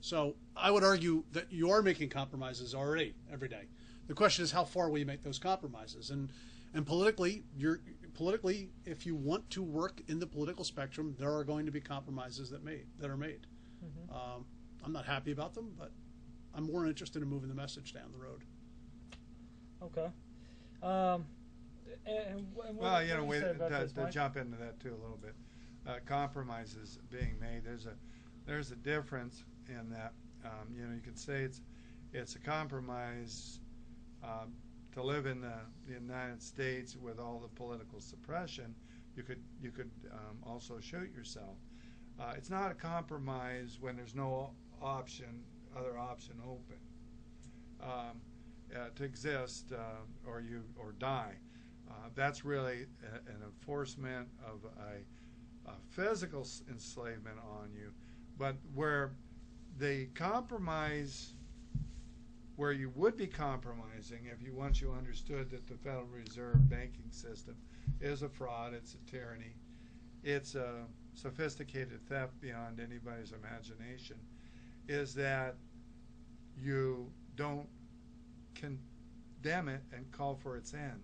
C: So I would argue that you are making compromises already every day. The question is how far will you make those compromises? And and politically, you're politically, if you want to work in the political spectrum, there are going to be compromises that made that are made. Um, I'm not happy about them, but I'm more interested in moving the message down the road.
A: Okay. Um, and, and what,
D: Well, you know,
A: do
D: wait, to,
A: this,
D: to jump into that too a little bit, uh, compromises being made. There's a there's a difference in that. Um, you know, you can say it's it's a compromise um, to live in the, the United States with all the political suppression. You could you could um, also shoot yourself. Uh, it's not a compromise when there's no option, other option open um, uh, to exist, uh, or you or die. Uh, that's really a, an enforcement of a, a physical enslavement on you, but where the compromise, where you would be compromising if you once you understood that the Federal Reserve banking system is a fraud, it's a tyranny, it's a sophisticated theft beyond anybody's imagination, is that you don't condemn it and call for its end,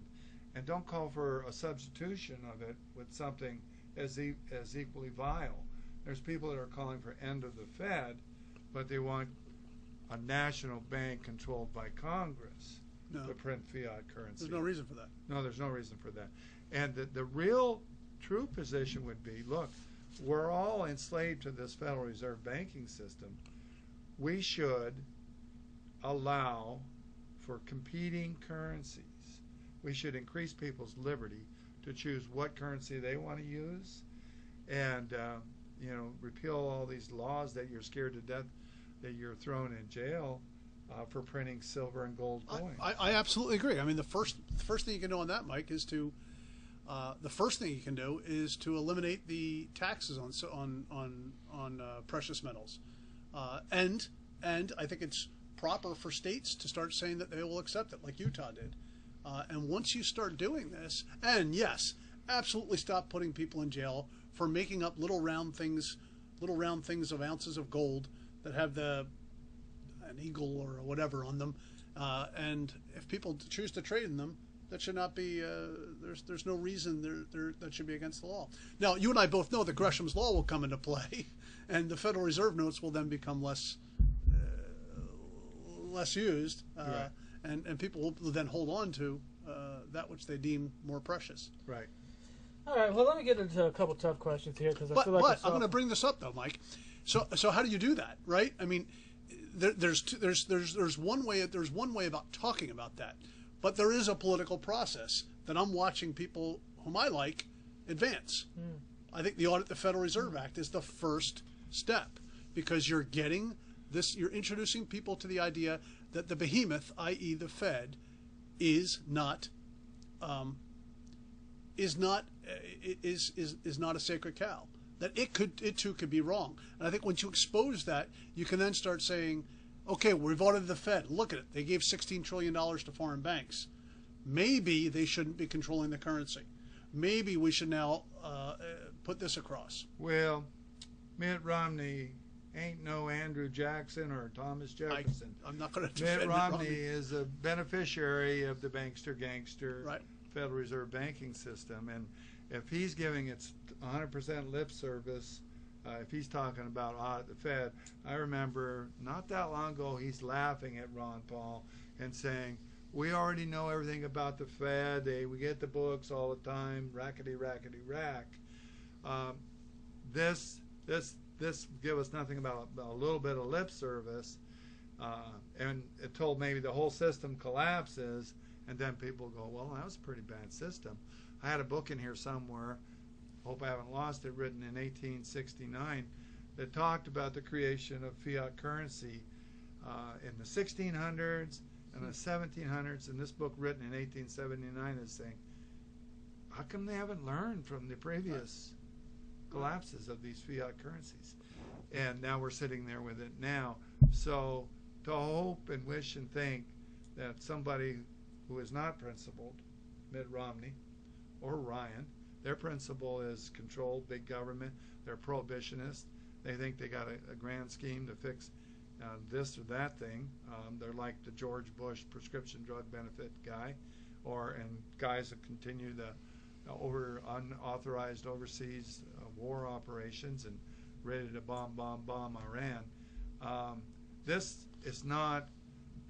D: and don't call for a substitution of it with something as e- as equally vile. There's people that are calling for end of the Fed, but they want a national bank controlled by Congress
C: No,
D: to print fiat currency.
C: there's no reason for that.
D: No, there's no reason for that. And the, the real true position would be look, we're all enslaved to this Federal Reserve banking system. We should allow for competing currencies. We should increase people's liberty to choose what currency they want to use and, uh, you know, repeal all these laws that you're scared to death that you're thrown in jail uh, for printing silver and gold
C: I,
D: coins.
C: I, I absolutely agree. I mean, the first the first thing you can do on that, Mike, is to uh, the first thing you can do is to eliminate the taxes on on on on uh, precious metals, uh, and and I think it's proper for states to start saying that they will accept it, like Utah did. Uh, and once you start doing this, and yes, absolutely stop putting people in jail for making up little round things, little round things of ounces of gold that have the an eagle or whatever on them. Uh, and if people choose to trade in them, that should not be. Uh, there's there's no reason there, there that should be against the law. Now you and I both know that Gresham's law will come into play, and the Federal Reserve notes will then become less uh, less used, uh,
D: Right.
C: and and people will then hold on to uh, that which they deem more precious.
D: right.
A: All right. Well, let me get into a couple tough questions here because I
C: But,
A: feel like
C: but I'm going to bring this up though, Mike. So so how do you do that, right? I mean, there, there's two, there's there's there's one way there's one way about talking about that, but there is a political process that I'm watching people whom I like advance. I think the Audit the Federal Reserve Act is the first step because you're getting this you're introducing people to the idea that the behemoth, i.e., the Fed, is not um, is not is is is not a sacred cow. That it could it too could be wrong. And I think once you expose that, you can then start saying, okay, we've audited the Fed. Look at it. They gave 16 trillion dollars to foreign banks. Maybe they shouldn't be controlling the currency. Maybe we should now uh, put this across.
D: Well, Mitt Romney ain't no Andrew Jackson or Thomas Jefferson.
C: I'm not going to
D: Mitt
C: defend
D: Romney is a beneficiary of the bankster gangster
C: Right.
D: Federal Reserve banking system, and if he's giving it 100% lip service, uh, if he's talking about audit the Fed, I remember not that long ago he's laughing at Ron Paul and saying, "We already know everything about the Fed. They we get the books all the time, rackety rackety rack." Um, this this this give us nothing about a, little bit of lip service, uh, and it told maybe the whole system collapses, and then people go, "Well, that was a pretty bad system." I had a book in here somewhere. Hope I haven't lost it. Written in 1869, that talked about the creation of fiat currency uh, in the 1600s and the 1700s. And this book, written in 1879, is saying, "How come they haven't learned from the previous collapses of these fiat currencies?" And now we're sitting there with it now. So to hope and wish and think that somebody who is not principled, Mitt Romney or Ryan, their principle is control big government. They're prohibitionists. They think they got a, a grand scheme to fix uh, this or that thing. Um, they're like the George Bush prescription drug benefit guy, or and guys that continue the uh, over unauthorized overseas uh, war operations and ready to bomb, bomb, bomb Iran. Um, this is not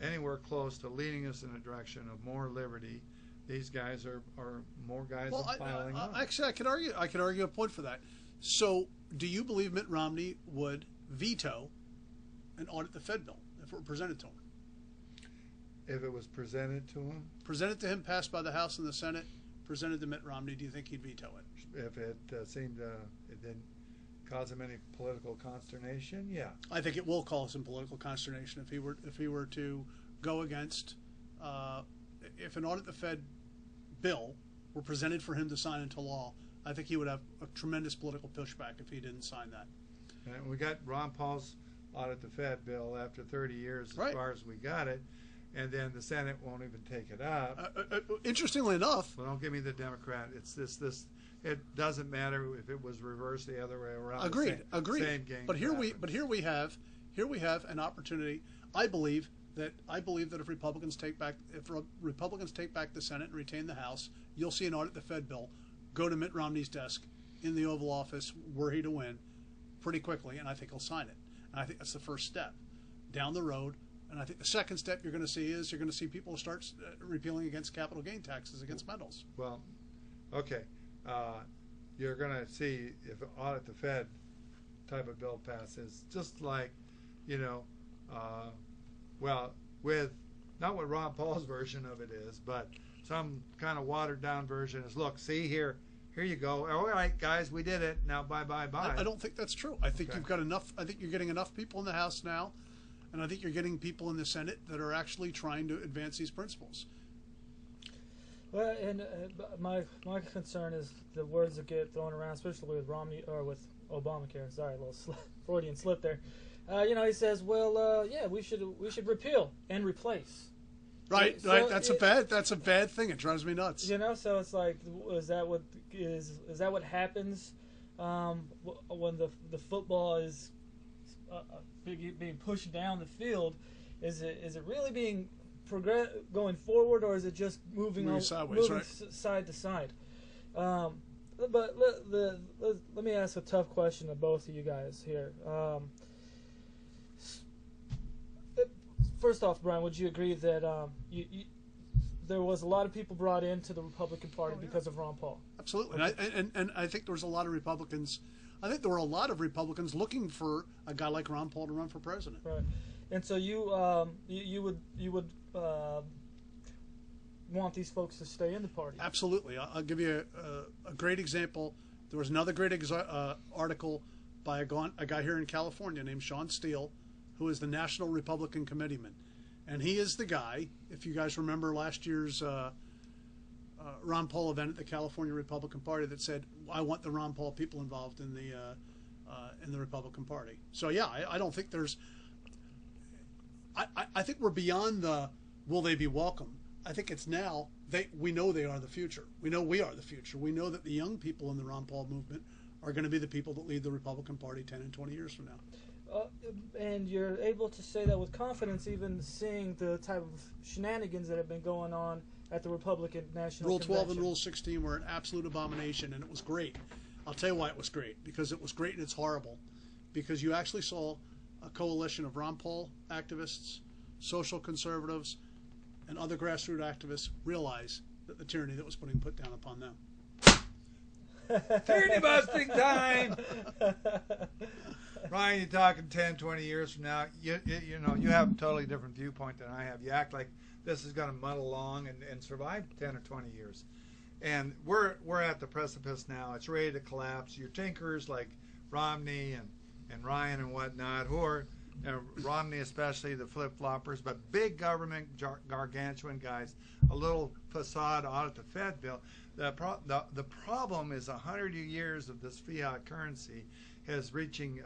D: anywhere close to leading us in a direction of more liberty. These guys are, are more guys
C: Well,
D: are
C: I,
D: piling
C: I-
D: on.
C: actually, I could argue. I could argue a point for that. So, do you believe Mitt Romney would veto an audit the Fed bill if it were presented to him?
D: if it was presented to him,
C: Presented to him, passed by the House and the Senate, presented to Mitt Romney. Do you think he'd veto it?
D: if it uh, seemed uh, it didn't cause him any political consternation, yeah.
C: I think it will cause him political consternation if he were if he were to go against uh, if an audit the Fed bill were presented for him to sign into law. I think he would have a tremendous political pushback if he didn't sign that.
D: And we got Ron Paul's audit the Fed bill after 30 years, as
C: Right.
D: far as we got it, and then the Senate won't even take it up.
C: Uh, uh, uh, interestingly enough,
D: Well, don't give me the Democrat. It's this this. It doesn't matter if it was reversed the other way around.
C: agreed,
D: Same,
C: agreed.
D: Same game.
C: but here we but here we have here we have an opportunity. I believe that I believe that if Republicans take back if Republicans take back the Senate and retain the House, you'll see an audit the Fed bill go to Mitt Romney's desk in the Oval Office, were he to win, pretty quickly, and I think he'll sign it. And I think that's the first step down the road. And I think the second step you're going to see is you're going to see people start uh, repealing against capital gain taxes against metals.
D: Well, okay. Uh, you're going to see if audit the Fed type of bill passes, just like, you know, uh, well, with not what Ron Paul's version of it is, but some kind of watered down version is look, see here, here you go. All right, guys, we did it. Now, bye, bye, bye.
C: I, I don't think that's true. I think
D: Okay.
C: you've got enough. I think you're getting enough people in the House now, and I think you're getting people in the Senate that are actually trying to advance these principles.
A: Well, and uh, my my concern is the words that get thrown around, especially with Romney or with Obamacare. Sorry, a little slip, Freudian slip there. Uh, you know, he says, "Well, uh, yeah, we should we should repeal and replace."
C: Right,
A: So
C: right. That's a bad. That's a bad thing. It drives me nuts.
A: You know, so it's like, is that what is is that what happens um, when the the football is uh, uh, being being pushed down the field? Is it is it really being progress going forward, or is it just moving
C: Moving
A: on
C: sideways,
A: moving
C: right.
A: side to side? Um, but let, the, let, let me ask a tough question to both of you guys here. Um, s- uh, first off, Brian, would you agree that um, you, you, there was a lot of people brought into the Republican Party
C: Oh, yeah.
A: because of Ron Paul?
C: Absolutely, and, I, and and I think there was a lot of Republicans. I think there were a lot of Republicans looking for a guy like Ron Paul to run for president.
A: Right. And so you um, you, you would you would uh, want these folks to stay in the party?
C: Absolutely, I'll, I'll give you a, a, a great example. There was another great exa- uh, article by a, gon- a guy here in California named Sean Steele, who is the National Republican Committeeman, and he is the guy. If you guys remember last year's uh, uh, Ron Paul event at the California Republican Party, that said, "I want the Ron Paul people involved in the uh, uh, in the Republican Party." So yeah, I, I don't think there's. I, I, I think we're beyond the will they be welcome. I think it's now they we know they are the future. We know we are the future. We know that the young people in the Ron Paul movement are going to be the people that lead the Republican Party 10 and 20 years from now.
A: Uh, and you're able to say that with confidence, even seeing the type of shenanigans that have been going on at the Republican National
C: Rule 12 and
A: Convention.
C: Rule 16 were an absolute abomination, and it was great. I'll tell you why it was great because it was great and it's horrible. Because you actually saw a coalition of Ron Paul activists, social conservatives, and other grassroots activists realize that the tyranny that was being put down upon them.
D: Tyranny busting time. Brian, you're talking 10, 20 years from now. You, you, you know, you have a totally different viewpoint than I have. You act like this is going to muddle along and, and survive 10 or 20 years. And we're we're at the precipice now. It's ready to collapse. Your tinkers like Romney and, and Ryan and whatnot, who are you know, Romney especially, the flip floppers, but big government jar- gargantuan guys, a little facade audit the Fed bill. The, pro- the, the problem is 100 years of this fiat currency is reaching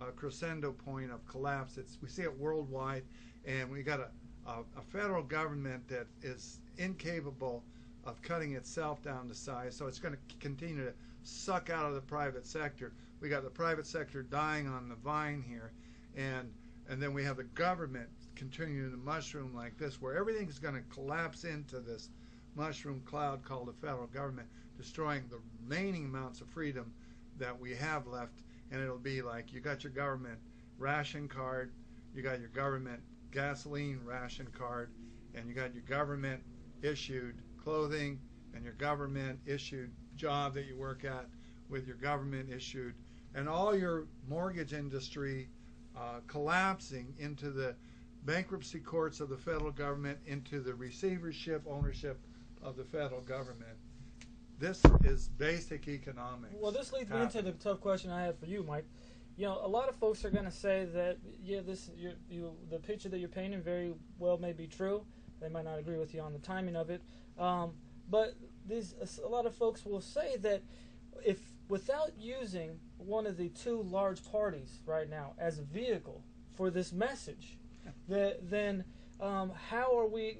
D: a, a crescendo point of collapse. It's, we see it worldwide, and we got a, a, a federal government that is incapable of cutting itself down to size. So it's going to continue to suck out of the private sector. We got the private sector dying on the vine here, and and then we have the government continuing to mushroom like this, where everything's going to collapse into this mushroom cloud called the federal government, destroying the remaining amounts of freedom that we have left. And it'll be like you got your government ration card, you got your government gasoline ration card, and you got your government issued clothing and your government issued job that you work at with your government issued, and all your mortgage industry uh, collapsing into the bankruptcy courts of the federal government, into the receivership ownership of the federal government. This is basic economics.
A: Well, this leads me into the tough question I have for you, Mike. You know, a lot of folks are going to say that yeah, this you you the picture that you're painting very well may be true. They might not agree with you on the timing of it, um, but these a lot of folks will say that if without using one of the two large parties right now as a vehicle for this message, that then um, how are we?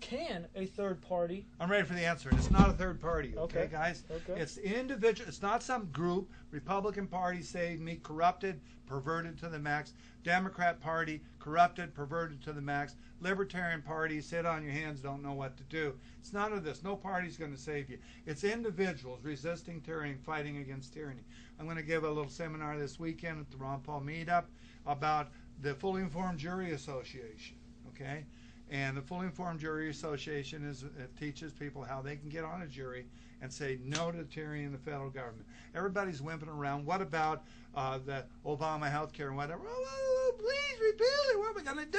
A: Can a third party
D: I'm ready for the answer. It's not a third party, okay,
A: Okay.
D: guys?
A: Okay.
D: It's individual. It's not some group. Republican Party saved me, corrupted, perverted to the max. Democrat Party, corrupted, perverted to the max. Libertarian Party, sit on your hands, don't know what to do. It's none of this. No party's going to save you. It's individuals resisting tyranny, fighting against tyranny. I'm going to give a little seminar this weekend at the Ron Paul meetup about the Fully Informed Jury Association. Okay, and the Fully Informed Jury Association is it teaches people how they can get on a jury and say no to tyranny in the federal government. Everybody's wimping around. What about uh, the Obama health care and whatever? Oh, oh, oh, please repeal it. What are we going to do?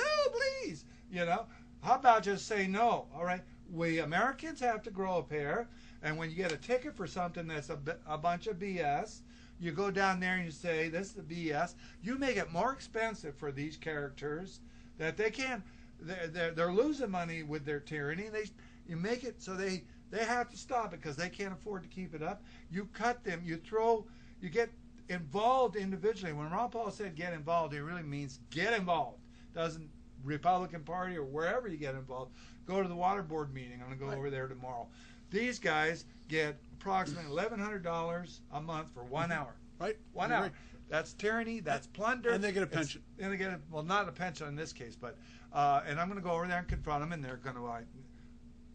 D: Please. You know, how about just say no? All right. we Americans have to grow a pair, and when you get a ticket for something that's a bunch of BS, you go down there and you say this is the BS. You make it more expensive for these characters that they can't. They're, they're, they're losing money with their tyranny. They you make it so they they have to stop it because they can't afford to keep it up. You cut them. You throw. You get involved individually. When Ron Paul said get involved, he really means get involved. Doesn't Republican Party or wherever you get involved, go to the water board meeting. I'm going to go
C: Right.
D: over there tomorrow. These guys get approximately eleven hundred dollars a month for one mm-hmm. hour.
C: Right?
D: One
C: I
D: hour.
C: agree.
D: That's tyranny. That's plunder.
C: and they get a
D: It's-
C: pension.
D: And they get a, well, not a pension in this case, but uh, and I'm going to go over there and confront them, and they're going to like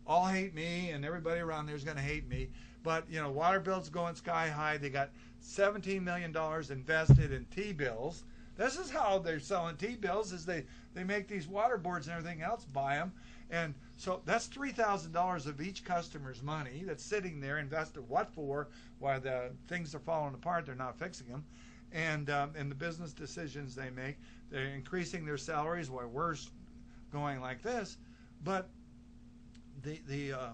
D: all hate me, and everybody around there is going to hate me. But you know, water bills going sky high. They got 17 million dollars invested in T bills. This is how they're selling T bills: is they they make these water boards and everything else buy them, and so that's three thousand dollars of each customer's money that's sitting there invested. What for? Why the things are falling apart? They're not fixing them, and um, and the business decisions they make. They're increasing their salaries while we're going like this, but the the uh,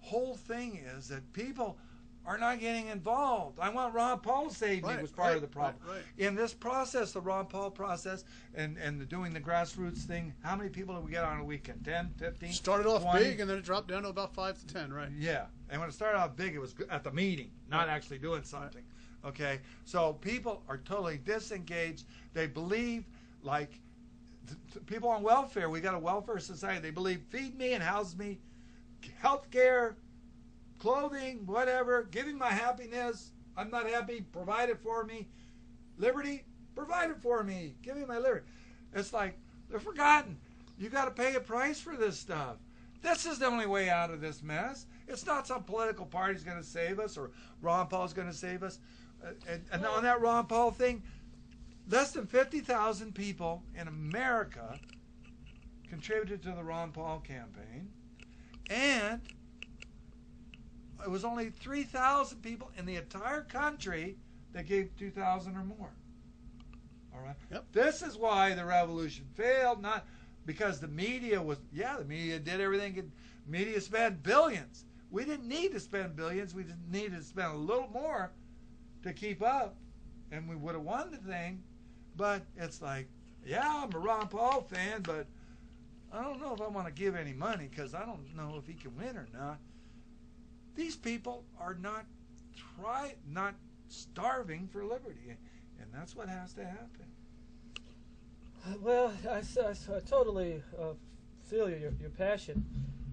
D: whole thing is that people are not getting involved. I want Ron Paul to save me was part
C: right,
D: of the problem.
C: right, right.
D: In this process, the Ron Paul process, and and the, doing the grassroots thing, how many people do we get on a weekend? 10, 15?
C: Started off
D: 20?
C: big and then it dropped down to about five to ten, right?
D: Yeah, and when it started off big, it was at the meeting, not actually doing something. Okay, so people are totally disengaged. They believe like people on welfare. We got a welfare society. They believe feed me and house me, health care, clothing, whatever. Giving my happiness. I'm not happy. Provide it for me. Liberty. Provide it for me. Give me my liberty. It's like they're forgotten. You got to pay a price for this stuff. This is the only way out of this mess. It's not some political party's going to save us or Ron Paul's going to save us. Uh, and, and on that Ron Paul thing, less than 50,000 people in America contributed to the Ron Paul campaign. And it was only 3,000 people in the entire country that gave 2,000 or more. All right.
C: Yep.
D: This is why the revolution failed, not because the media was. Yeah, the media did everything. It, media spent billions. We didn't need to spend billions. We just needed to spend a little more to keep up, and we would have won the thing. But it's like, yeah, I'm a Ron Paul fan, but I don't know if I want to give any money because I don't know if he can win or not. These people are not try not starving for liberty, and that's what has to happen.
A: Well, I I totally uh, feel your your passion,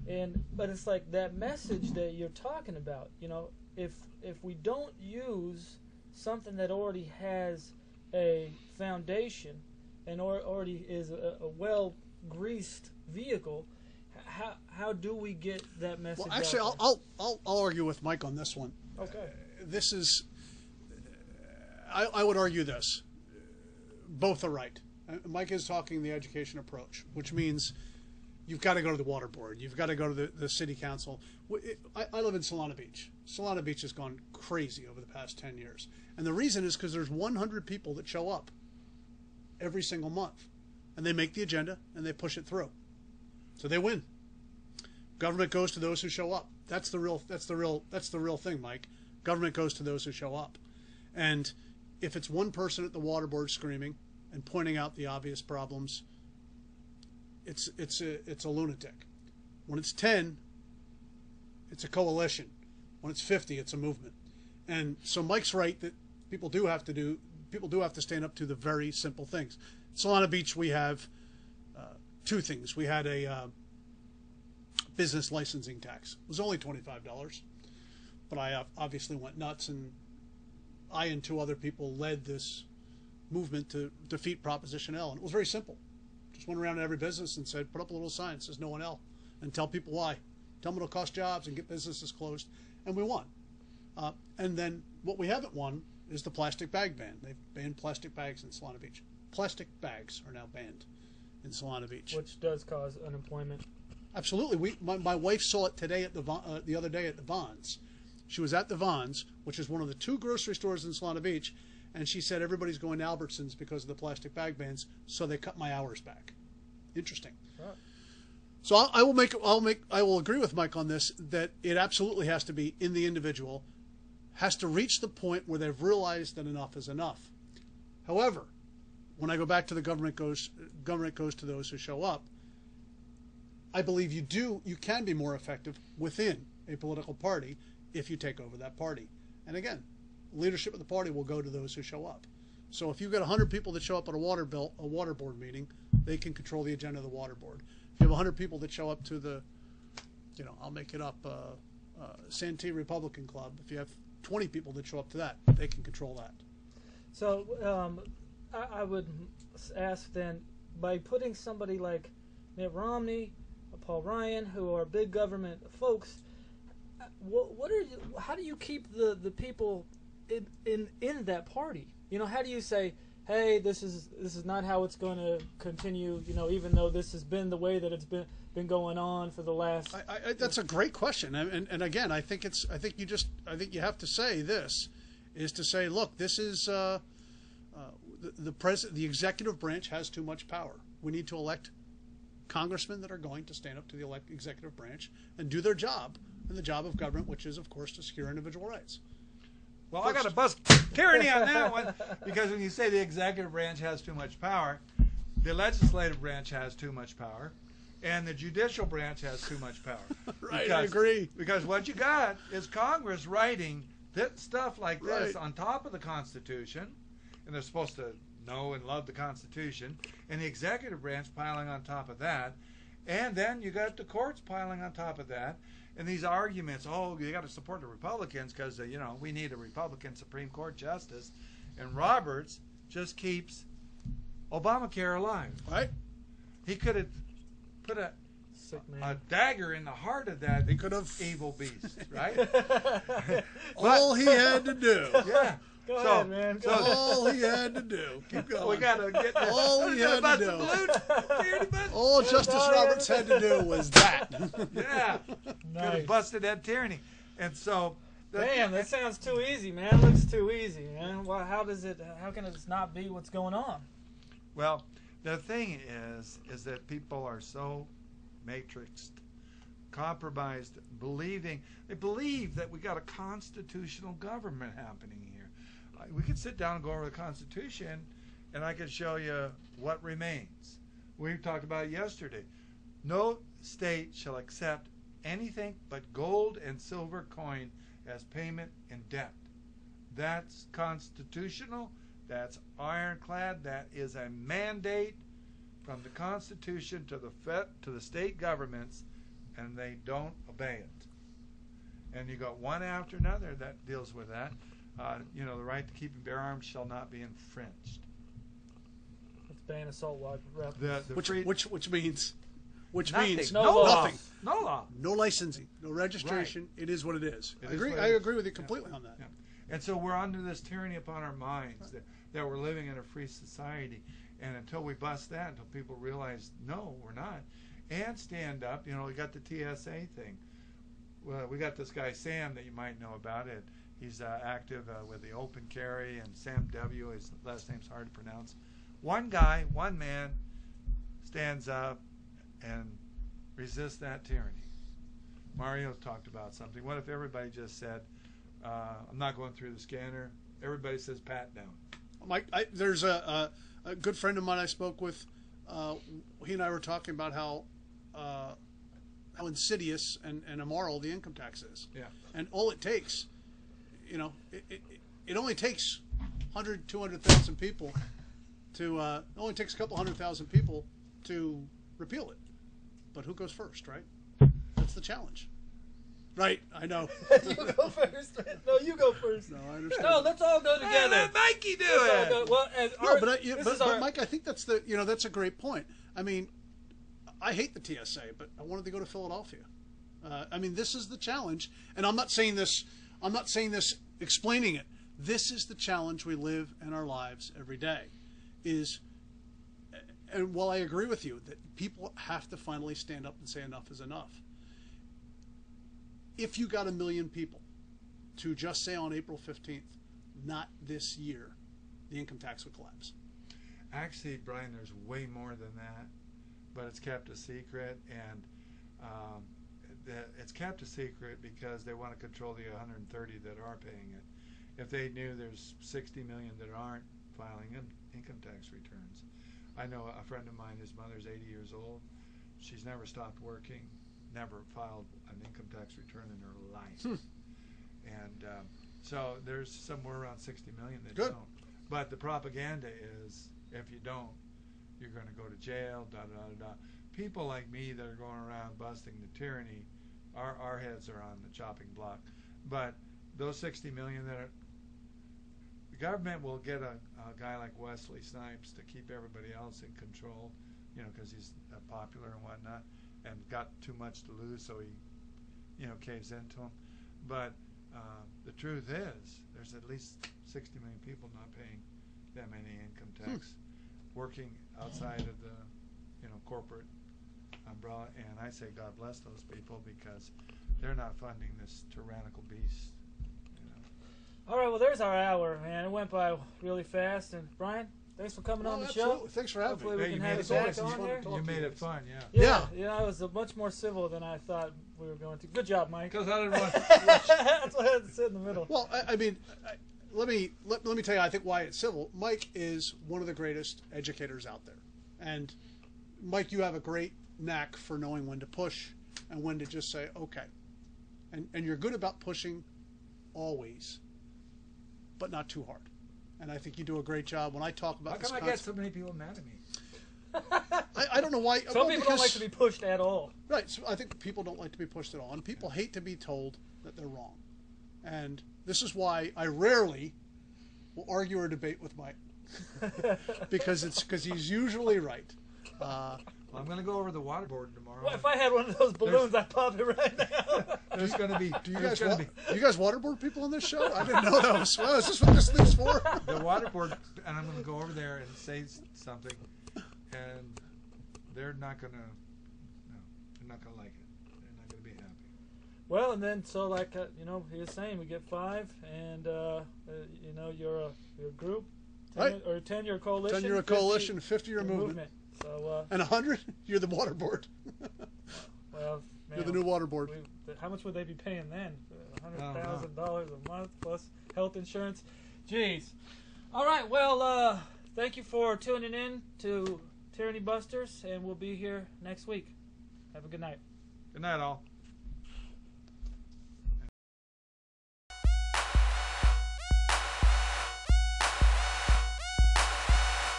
A: and but it's like that message that you're talking about. You know, if if we don't use something that already has a foundation and or, already is a, a well greased vehicle, how how do we get that message?
C: Well, actually, I'll, I'll I'll I'll argue with Mike on this one.
A: okay.
C: This is, I, I would argue this. Both are right. Uh, Mike is talking the education approach, which means you've got to go to the water board. You've got to go to the, the city council. I, I live in Solana Beach. Solana Beach has gone crazy over the past 10 years. And the reason is because there's 100 people that show up every single month. And they make the agenda and they push it through. So they win. Government goes to those who show up. That's the real that's the real that's the real thing, Mike. Government goes to those who show up. And if it's one person at the water board screaming and pointing out the obvious problems, it's it's a it's a lunatic. When it's 10, it's a coalition. When it's 50, it's a movement. And so Mike's right that people do have to do people do have to stand up to the very simple things. Solana Beach, we have uh, two things. We had a uh, business licensing tax. It was only twenty-five dollars, but I obviously went nuts, and I and two other people led this movement to defeat Proposition L. And it was very simple. Just went around to every business and said, put up a little sign that says no one L, and tell people why. Tell them it'll cost jobs and get businesses closed, and we won. Uh, and then what we haven't won is the plastic bag ban. They've banned plastic bags in Solana Beach. Plastic bags are now banned in Solana Beach.
A: Which does cause unemployment.
C: Absolutely. We, my, my wife saw it today at the uh, the other day at the Vons. She was at the Vons, which is one of the two grocery stores in Solana Beach, and she said everybody's going to Albertsons because of the plastic bag bans, so they cut my hours back. Interesting.
A: Right.
C: So I, I will make I'll make I will agree with Mike on this that it absolutely has to be in the individual, has to reach the point where they've realized that enough is enough. However, when I go back to the government goes government goes to those who show up, I believe you do you can be more effective within a political party if you take over that party. And again, leadership of the party will go to those who show up. So if you've got 100 people that show up at a water bill, a water board meeting, they can control the agenda of the water board. If you have 100 people that show up to the, you know, I'll make it up, uh, uh, Santee Republican Club, if you have 20 people that show up to that, they can control that.
A: So um, I, I would ask then, by putting somebody like Mitt Romney, Paul Ryan, who are big government folks, uh, what, what are you, how do you keep the, the people in, in in that party? You know, how do you say, hey, this is this is not how it's going to continue? You know, even though this has been the way that it's been been going on for the last.
C: I, I, that's a great question, and, and, and again, I think it's. I think you just. I think you have to say this, is to say, look, this is uh, uh, the, the president. The executive branch has too much power. We need to elect congressmen that are going to stand up to the elect executive branch and do their job, and the job of government, which is, of course, to secure individual rights.
D: Well, I got to bust tyranny on that one because when you say the executive branch has too much power, the legislative branch has too much power, and the judicial branch has too much power.
C: Right,
D: Because-
C: I agree.
D: Because what you got is Congress writing this stuff like this
C: Right.
D: on top of the Constitution, and they're supposed to know and love the Constitution, and the executive branch piling on top of that, and then you got the courts piling on top of that, and these arguments. Oh, you got to support the Republicans because uh, you know we need a Republican Supreme Court justice, and Roberts just keeps Obamacare alive.
C: Right?
D: He could have put a
A: Sick
D: a dagger in the heart of that
C: He could have-
D: evil beast, right?
C: All he had to do.
D: yeah.
A: Go
D: So-
A: ahead, man. Go
D: so-
A: ahead.
C: All he had to do. Keep going.
D: we gotta get this.
C: All he had to do.
D: the balloon.
C: All Justice
A: all
C: Roberts had to do was that.
D: Yeah. Could
A: Nice.
D: have busted that tyranny. And so. the-
A: Damn, that sounds too easy, man. Looks too easy, man. Well, how does it? How can it not be what's going on?
D: Well, the thing is, is that people are so matrixed, compromised, believing they believe that we got a constitutional government happening here. We could sit down and go over the Constitution, and I could show you what remains. We talked about yesterday. No state shall accept anything but gold and silver coin as payment in debt. That's constitutional. That's ironclad. That is a mandate from the Constitution to the Fed, to the state governments, and they don't obey it. And you got one after another that deals with that. Uh, you know, the right to keep and bear arms shall not be infringed.
A: Let's ban assault weapons.
D: The, the
C: which,
D: free,
C: which, which means, which
D: nothing.
C: means
A: No
D: no
A: law.
C: nothing.
D: No law.
C: No licensing, no registration. It is what it is.
D: It
C: I
D: is
C: agree.
D: what
C: I agree with you completely on that.
D: Yeah. And so we're under this tyranny upon our minds that, that we're living in a free society. And until we bust that, until people realize, no, we're not, and stand up, you know, we got the TSA thing. Well, we got this guy, Sam, that you might know about it. He's uh, active uh, with the Open Carry and Sam W. His last name's hard to pronounce. One guy, one man, stands up and resists that tyranny. Mario talked about something. What if everybody just said, uh, I'm not going through the scanner. Everybody says pat down.
C: Mike, I, there's a, a, a good friend of mine I spoke with. Uh, he and I were talking about how uh, how insidious and, and immoral the income tax is.
D: Yeah.
C: And all it takes, you know, it, it, it only takes 100, 200,000 people to, uh, it only takes a couple hundred thousand people to repeal it. But who goes first, right? That's the challenge. Right, I know.
A: you go first. No, you go first.
C: No, I understand.
A: No, let's all go
D: Hey,
A: together.
D: let Mikey do
A: Let's
D: it.
A: Well, as
C: No, but, I, yeah, but, but
A: our-
C: Mike, I think that's the you know that's a great point. I mean, I hate the TSA, but I wanted to go to Philadelphia. Uh, I mean, this is the challenge, and I'm not saying this. I'm not saying this explaining it. This is the challenge we live in our lives every day. Is and while I agree with you that people have to finally stand up and say enough is enough. If you got a million people to just say on April 15th, not this year, the income tax would collapse.
D: Actually, Brian, there's way more than that. but it's kept a secret, and um, that it's kept a secret because they want to control the 130 that are paying it. If they knew there's 60 million that aren't filing in, income tax returns, I know a friend of mine. His mother's 80 years old. She's never stopped working, never filed an income tax return in her life,
C: Hmm.
D: and um, so there's somewhere around 60 million that
C: Good.
D: don't. But the propaganda is if you don't, you're going to go to jail. Da da da da. People like me that are going around busting the tyranny, our our heads are on the chopping block. But those 60 million that are, the government will get a, a guy like Wesley Snipes to keep everybody else in control, you know, because he's uh, popular and whatnot, and got too much to lose, so he, you know, caves into him. But uh, the truth is, there's at least 60 million people not paying that many income tax, working outside of the, you know, corporate umbrella. And I say God bless those people because they're not funding this tyrannical beast. You know.
A: All right, well, there's our hour, man. It went by really fast. And Brian, thanks for coming
C: Well,
A: on the
C: absolutely.
A: show.
C: Thanks for having
A: Hopefully
C: me.
A: we
D: Hey,
A: can
D: you
A: have
D: made
A: it
D: it
A: back
C: fun.
A: on
C: Fun
A: there.
D: You made it fun, yeah.
A: Yeah,
C: Yeah.
A: yeah, I was uh, much more civil than I thought we were going to. Good job, Mike.
D: Because I didn't want.
A: That's why I had to sit in the middle.
C: Well, I, I mean, I, let me let, let me tell you. I think why it's civil. Mike is one of the greatest educators out there, and Mike, you have a great knack for knowing when to push and when to just say okay, and and you're good about pushing, always, but not too hard. And I think you do a great job. When I talk about
D: How
C: this
D: come I get so many people mad at me?
C: I, I don't know why.
A: Some
C: well,
A: people don't like to be pushed at all.
C: Right. So I think people don't like to be pushed at all, and people hate to be told that they're wrong. And this is why I rarely will argue or debate with Mike, because it's because he's usually right. Uh,
D: Well, I'm going to go over the water board tomorrow.
A: Well, if I had one of those balloons, I'd pop it right now.
D: there's going to be.
C: do you guys
D: gonna
C: wa-
D: be
C: you guys waterboard people on this show? I didn't know that was. Well, is this what this thing's for?
D: the waterboard, and I'm going to go over there and say something, and they're not going to. No, they're not going to like it. They're not going to be happy.
A: well, and then so like uh, you know he was saying, we get five, and uh, uh, you know you're a you're group, 10
C: Right.
A: or ten year coalition,
C: Ten year coalition, fifty year
A: a
C: movement,
A: So uh,
C: and a hundred. You're the water board.
A: well, man,
C: You're the new water board.
A: we, how much would they be paying then?
D: I
A: hundred
D: don't know.
A: thousand dollars a month plus health insurance. Jeez. All right. Well, uh, thank you for tuning in to Tyranny Busters, and we'll be here next week. Have a good night.
D: Good night, all.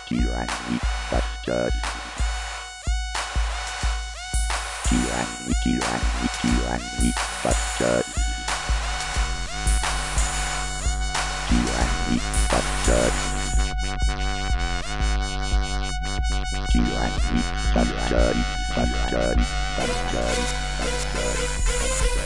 E: Tyranny Busters. Tyranny, tyranny, tyranny Busters. Tyranny Busters. Tyranny Busters. Busters. Busters. Busters. Busters.